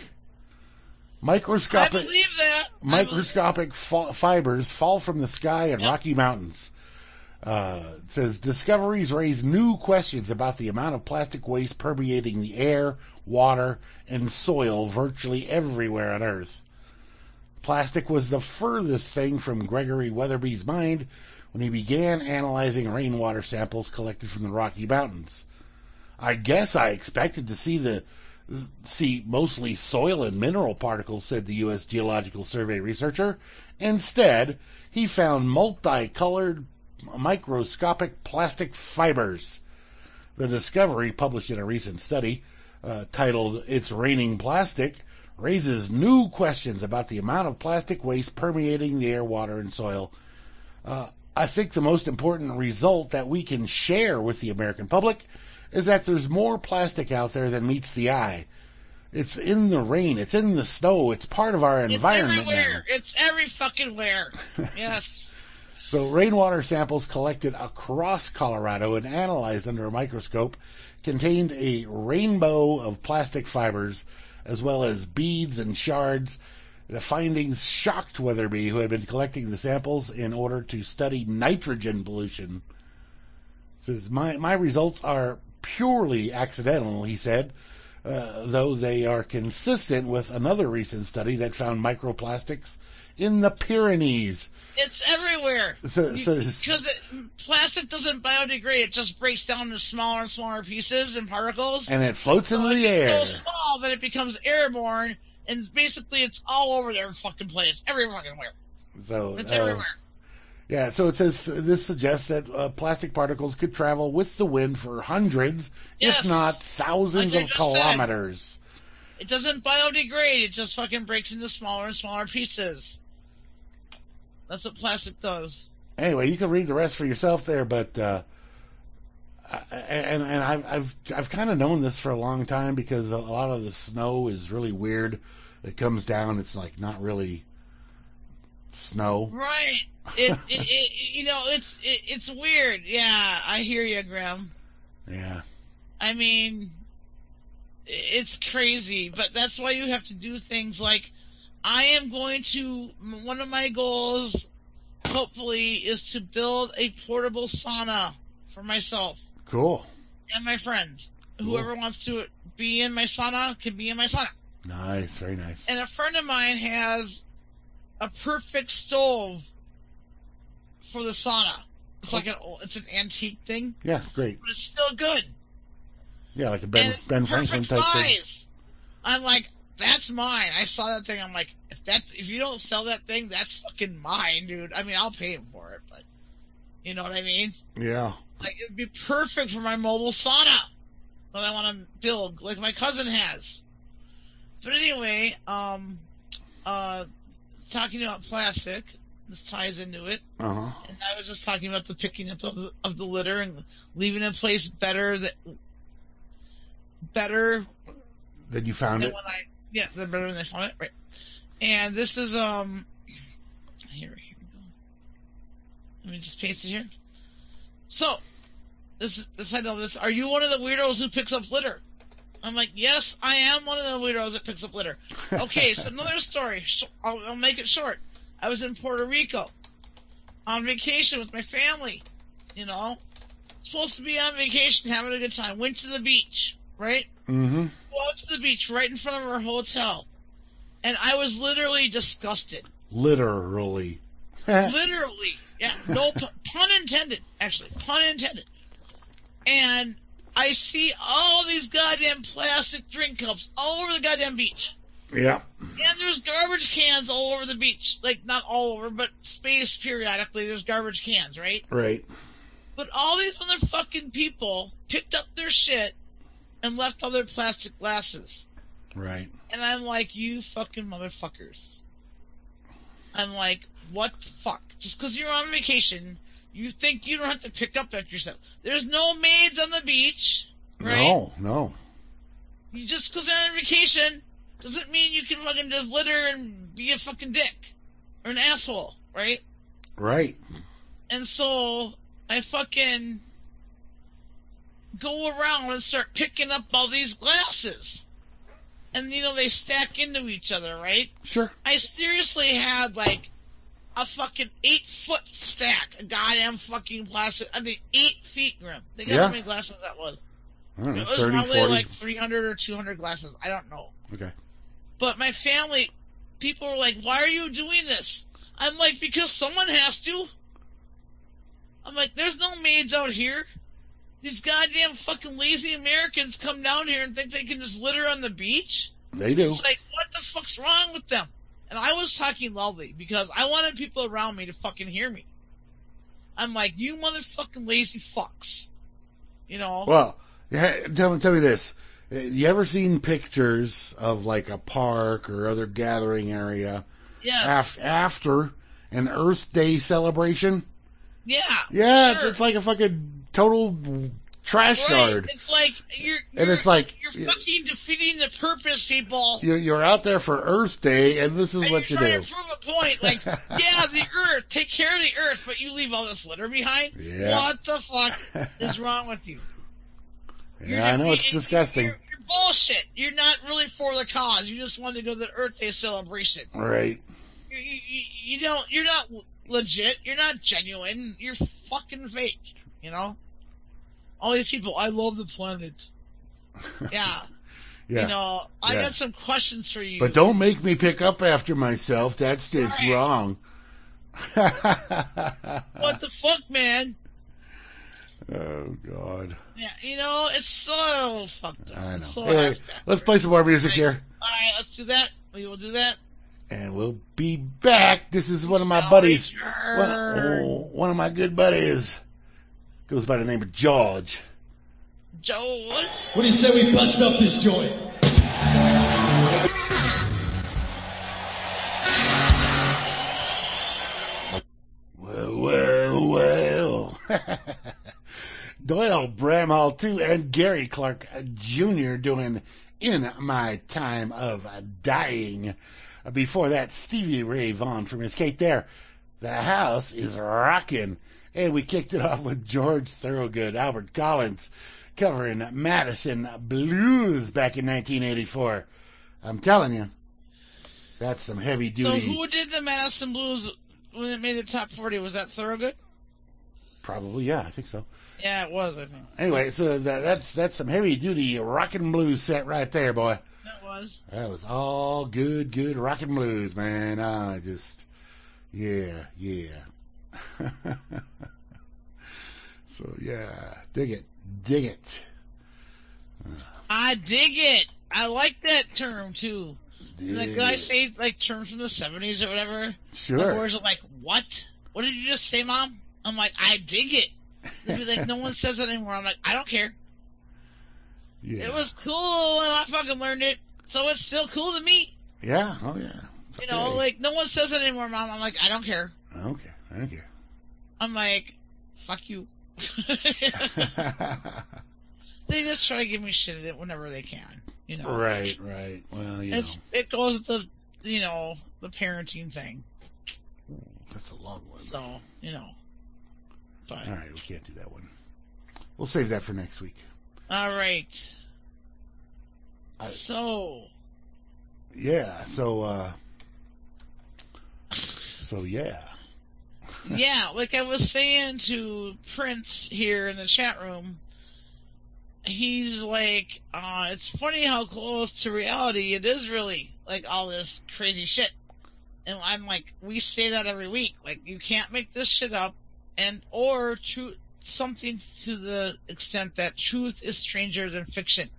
I Microscopic believe that. I believe- microscopic fa- fibers fall from the sky in Yep. Rocky Mountains. Uh, it says discoveries raise new questions about the amount of plastic waste permeating the air, water, and soil virtually everywhere on Earth. Plastic was the furthest thing from Gregory Wetherbee's mind when he began analyzing rainwater samples collected from the Rocky Mountains. I guess I expected to see the see mostly soil and mineral particles, said the U.S. Geological Survey researcher. Instead, he found multicolored microscopic plastic fibers. The discovery, published in a recent study uh, titled It's Raining Plastic, raises new questions about the amount of plastic waste permeating the air, water, and soil. Uh, I think the most important result that we can share with the American public is that there's more plastic out there than meets the eye. It's in the rain, it's in the snow, it's part of our environment. It's everywhere. It's every fucking where. Yes. So, rainwater samples collected across Colorado and analyzed under a microscope contained a rainbow of plastic fibers, as well as beads and shards. The findings shocked Wetherbee, who had been collecting the samples in order to study nitrogen pollution. Says my my results are purely accidental, he said, uh, though they are consistent with another recent study that found microplastics in the Pyrenees. It's everywhere. So, You- so Because plastic doesn't biodegrade. It just breaks down into smaller and smaller pieces and particles. and it floats into So the it's air. so small that it becomes airborne and basically it's all over their fucking place, every fucking where. So It's uh, everywhere. Yeah, so it says this suggests that uh, plastic particles could travel with the wind for hundreds, Yes. if not thousands Like of just said. kilometers. It doesn't biodegrade. It just fucking breaks into smaller and smaller pieces. That's what plastic does. Anyway, you can read the rest for yourself there, but uh, I- and and I've I've I've kind of known this for a long time because a lot of the snow is really weird. It comes down, it's like not really snow. Right. It, it, it you know, it's it, it's weird. Yeah, I hear you, Graham. Yeah. I mean, it's crazy, but that's why you have to do things like I am going to one of my goals hopefully is to build a portable sauna for myself Cool. and my friends. Cool. Whoever wants to be in my sauna can be in my sauna. Nice. Very nice. And a friend of mine has a perfect stove for the sauna. It's like an it's an antique thing, Yeah. Great. but it's still good. Yeah, like a Ben Ben Franklin type thing. size. I'm like, that's mine. I saw that thing. I'm like, if that's if you don't sell that thing, that's fucking mine, dude. I mean, I'll pay him for it, but you know what I mean. Yeah. Like it'd be perfect for my mobile sauna that I want to build, like my cousin has. But anyway, um, uh, talking about plastic, this ties into it. Uh huh. And I was just talking about the picking up of the, of the litter and leaving in place better that better Then you found than it. when I yeah, the better than I found it, right. And this is um here here we go. Let me just paste it here. So this is the title of this. Are you one of the weirdos who picks up litter? I'm like, yes, I am one of the weirdos that picks up litter. Okay, so another story. I'll, I'll make it short. I was in Puerto Rico on vacation with my family. You know, supposed to be on vacation, having a good time. Went to the beach, right? mm-hmm. Out to the beach right in front of our hotel, and I was literally disgusted. Literally. literally, yeah, no pu- pun intended. Actually, pun intended. And I see all these goddamn plastic drink cups all over the goddamn beach. yeah. And there's garbage cans all over the beach. Like, not all over, but spaced periodically. There's garbage cans, right? Right. But all these motherfucking people picked up their shit and left all their plastic glasses. Right. And I'm like, you fucking motherfuckers. I'm like, what the fuck? Just because you're on vacation, you think you don't have to pick up after yourself. There's no maids on the beach, right? No. No. You just because they're on vacation doesn't mean you can fucking just litter and be a fucking dick or an asshole, right? Right. And so I fucking go around and start picking up all these glasses. And you know they stack into each other, right? Sure. I seriously had like a fucking eight foot stack of goddamn fucking plastic. I mean, eight feet, Grim. Think Yeah. how many glasses that was. I don't It was 30, probably 40. like 300 or 200 glasses. I don't know. Okay. But my family, people were like, why are you doing this? I'm like, because someone has to. I'm like, there's no maids out here. These goddamn fucking lazy Americans come down here and think they can just litter on the beach. They do. It's like, what the fuck's wrong with them? And I was talking loudly because I wanted people around me to fucking hear me. I'm like, you motherfucking lazy fucks. You know? Well, tell me, tell me this. You ever seen pictures of like a park or other gathering area yeah. af- after an Earth Day celebration? Yeah. Yeah, sure. it's, it's like a fucking total trash Right. yard. It's like you're, And you're it's like- you're fucking defeating the purpose, people. You're, you're out there for Earth Day, and this is and what you you're trying do. to prove a point. Like, yeah, the Earth, take care of the Earth, but you leave all this litter behind. Yeah. What the fuck is wrong with you? You're yeah, I know it's disgusting. You're, you're bullshit. You're not really for the cause. You just wanted to go to the Earth Day celebration. Right. You, you, you- you don't. You're not legit. You're not genuine. You're fucking fake. You know. All these people. I love the planet. Yeah. yeah. You know. I Yeah. got some questions for you. But don't make me pick up after myself. That's just Right. wrong. What the fuck, man? Oh God. Yeah. You know, it's so fucked up. I know. So up. let's play some more music here. All right, let's do that. We will do that. And we'll be back. This is one of my buddies. One, oh, one of my good buddies. Goes by the name of George. George? What do you say we bust up this joint? Well, well, well. Doyle Bramhall II, and Gary Clark Jr. doing In My Time of Dying. Before that, Stevie Ray Vaughan from Escape there. The house is rocking. And we kicked it off with George Thorogood, Albert Collins, covering Madison Blues back in 1984. I'm telling you, that's some heavy duty. So who did the Madison Blues when it made the top 40? Was that Thorogood? Probably, yeah, I think so. Yeah, it was, I think. Anyway, so that, that's that's some heavy duty rock and blues set right there, boy. That was. That was all good, good rock and blues, man. I just, yeah, yeah. so yeah, dig it, dig it. I dig it. I like that term too. Like when I say like terms from the seventies or whatever, Sure. the boys are like, "What? What did you just say, mom?" I'm like, "I dig it." They'd be like, "No one says it anymore." I'm like, "I don't care. yeah. It was cool when I fucking learned it, so it's still cool to me." Yeah. Oh yeah. You know, Okay. like no one says it anymore, mom. I'm like, "I don't care." Okay. Thank you. I'm like, "Fuck you." they just try to give me shit whenever they can. You know. right. Right. Well, you It's know, it goes with the you know the parenting thing. that's a long one. So you know. But All right, we can't do that one. We'll save that for next week. all right. I, So yeah. So. uh So yeah. yeah, like I was saying to Prince here in the chat room, he's like, uh, it's funny how close to reality it is really, like all this crazy shit. And I'm like, we say that every week. Like you can't make this shit up and or true something to the extent that truth is stranger than fiction.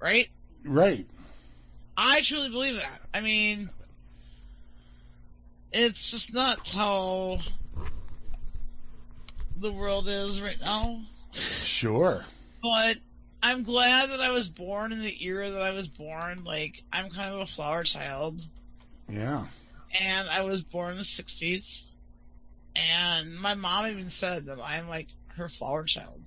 Right? Right. I truly believe that. I mean, it's just nuts how the world is right now. Sure. But I'm glad that I was born in the era that I was born. Like, I'm kind of a flower child. Yeah. And I was born in the 60s. And my mom even said that I'm like her flower child.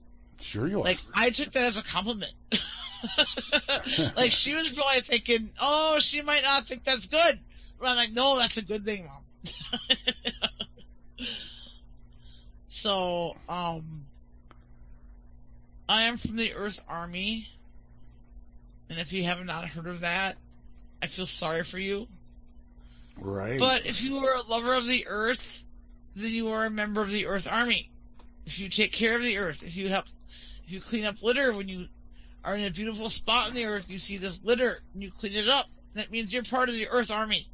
Sure you are. Like I took that as a compliment. like she was probably thinking, "Oh, she might not think that's good," but I'm like, "No, that's a good thing, mom." so, um, I am from the Earth Army, and if you have not heard of that, I feel sorry for you. right. But if you are a lover of the Earth, then you are a member of the Earth Army. If you take care of the Earth, if you help, if you clean up litter when you are in a beautiful spot on the Earth, you see this litter and you clean it up. That means you're part of the Earth Army.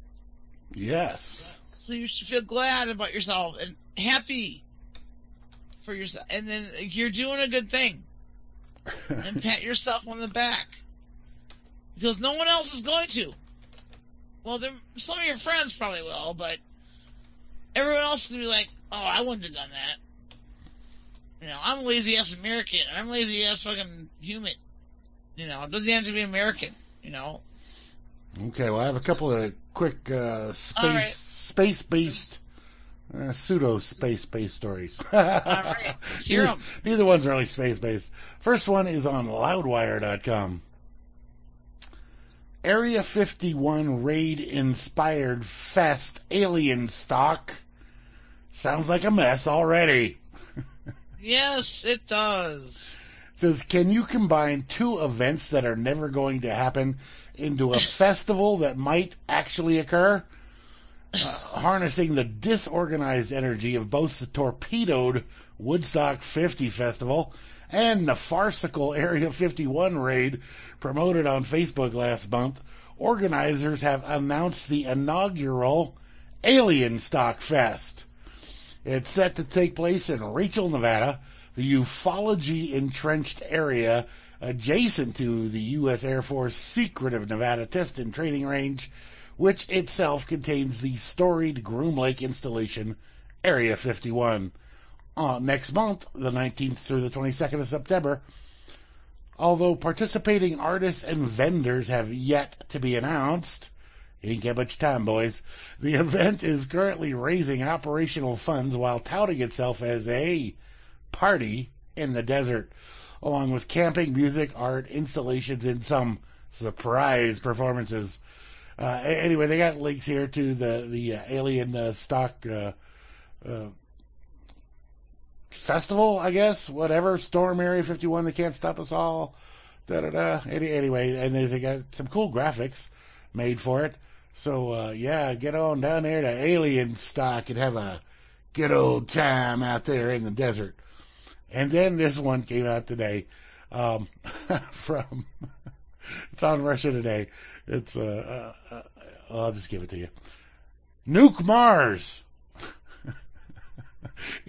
yes. So you should feel glad about yourself and happy for yourself, and then you're doing a good thing. And pat yourself on the back because no one else is going to. Well, there, some of your friends probably will, but everyone else will be like, "Oh, I wouldn't have done that." You know, I'm a lazy ass American. I'm a lazy ass fucking human. You know, it doesn't have to be American. You know, okay. Well, I have a couple of quick uh, space right. Space based. Uh, pseudo space based stories. right. 'em. neither one's really space based. First one is on loudwire.com. Area 51 raid inspired fest alien stock. Sounds like a mess already. yes, it does. says, can you combine two events that are never going to happen into a festival that might actually occur? Uh, harnessing the disorganized energy of both the torpedoed Woodstock 50 Festival and the farcical Area 51 raid promoted on Facebook last month, organizers have announced the inaugural Alienstock Fest. It's set to take place in Rachel, Nevada, the ufology entrenched area adjacent to the U.S. Air Force secretive Nevada Test and Training Range, which itself contains the storied Groom Lake installation, Area 51. Uh, next month, the 19th through the 22nd of September, although participating artists and vendors have yet to be announced, you ain't got much time, boys. The event is currently raising operational funds while touting itself as a party in the desert, along with camping, music, art, installations, and some surprise performances. Uh, anyway, they got links here to the the uh, Alien uh, Stock uh, uh, Festival, I guess. Whatever. Storm Area 51. They can't stop us all. Da da da. Any, anyway, and they, they got some cool graphics made for it. So uh, yeah, get on down there to Alien Stock and have a good old time out there in the desert. And then this one came out today um, from it's on Russia Today. It's uh, uh, uh, I'll just give it to you. Nuke Mars.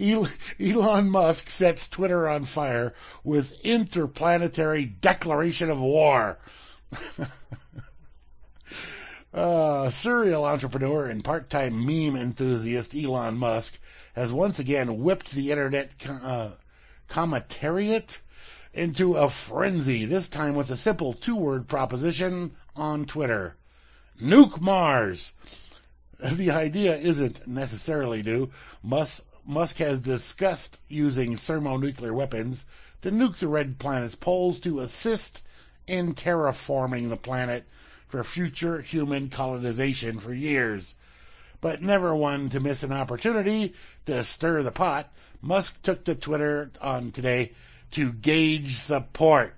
Elon Musk sets Twitter on fire with interplanetary declaration of war. uh, serial entrepreneur and part-time meme enthusiast Elon Musk has once again whipped the internet uh, commentariat into a frenzy, this time with a simple two-word proposition on Twitter. Nuke Mars! The idea isn't necessarily new. Musk, Musk has discussed using thermonuclear weapons to nuke the red planet's poles to assist in terraforming the planet for future human colonization for years. But never one to miss an opportunity to stir the pot, Musk took to Twitter on today to gauge support.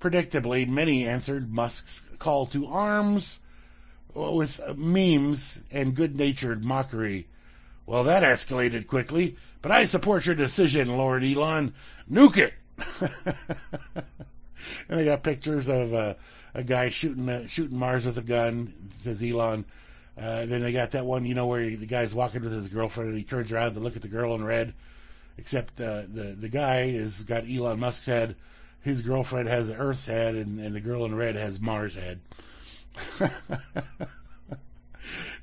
Predictably, many answered Musk's call to arms with memes and good natured mockery. Well, that escalated quickly, but I support your decision, Lord Elon. Nuke it! and I got pictures of uh, a guy shooting uh, shooting Mars with a gun, says Elon. Uh, then they got that one, you know, where the guy's walking with his girlfriend and he turns around to look at the girl in red. Except uh, the the guy has got Elon Musk's head, his girlfriend has Earth's head, and, and the girl in red has Mars' head.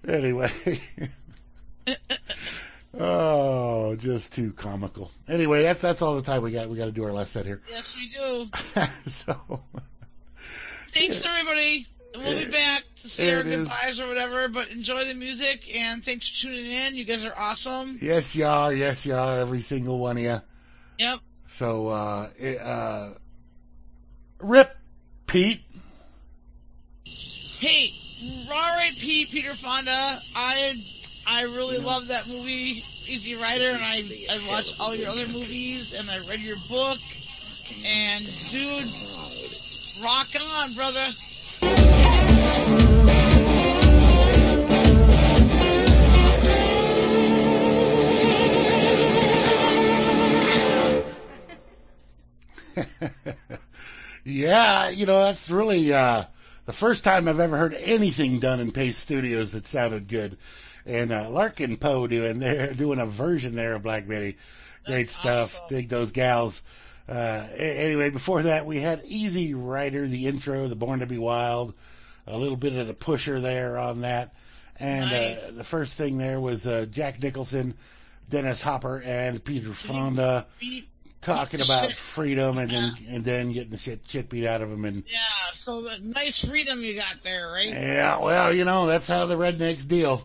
anyway. oh, just too comical. Anyway, that's that's all the time we got. We got to do our last set here. Yes, we do. so. Thanks, everybody. We'll be back to say our It is. goodbyes or whatever, but enjoy the music and thanks for tuning in. You guys are awesome. Yes, y'all. Yes, y'all. Every single one of you. Yep. So, uh, it, uh, rip, Pete. Hey, R.I.P. Peter Fonda. I I really love that movie, Easy Rider, and I I watched all your other movies and I read your book. And dude, rock on, brother. yeah, you know, that's really uh, the first time I've ever heard anything done in Paste Studios that sounded good. And uh, Larkin Poe doing they're doing a version there of Black Betty. Great That's stuff. awesome. Dig those gals. Uh, anyway, before that we had Easy Rider, the intro, the Born to Be Wild, a little bit of the pusher there on that, and uh, the first thing there was uh, Jack Nicholson, Dennis Hopper, and Peter Fonda Beat- talking about freedom and then and then getting the shit shit beat out of him and Yeah, so the nice freedom you got there, right? yeah well you know that's how the rednecks deal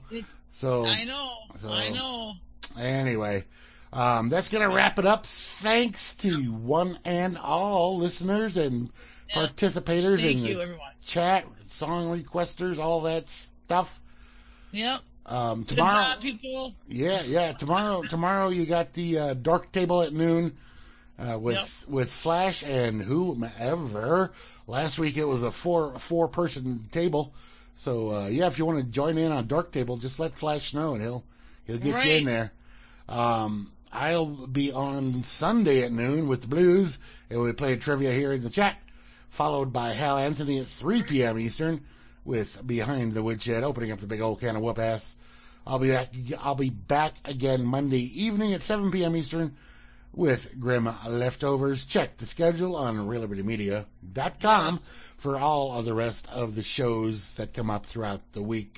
so I know, so- I know. anyway um that's gonna wrap it up thanks to one and all listeners and Yeah. participators Thank in you, the everyone. chat song requesters all that stuff Yep. um Good tomorrow job, people. Yeah, yeah. Tomorrow, tomorrow you got the uh, dark table at noon uh, with Yep. with Flash and whomever. Last week it was a four four person table. So uh, yeah, if you want to join in on dark table, just let Flash know and he'll he'll get you in there. Um, I'll be on Sunday at noon with the Blues, and we play trivia here in the chat, followed by Hal Anthony at 3 p.m. Eastern with Behind the Woodshed, opening up the big old can of whoop ass. I'll be back. I'll be back again Monday evening at 7 p.m. Eastern with Grim Leftovers. Check the schedule on RealLibertyMedia.com for all of the rest of the shows that come up throughout the week.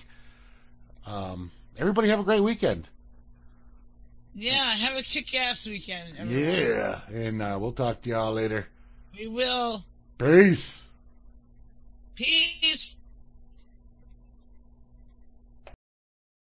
Um, everybody have a great weekend. Yeah, have a kick-ass weekend. Everyone. Yeah, and uh, we'll talk to y'all later. We will. Peace. Peace.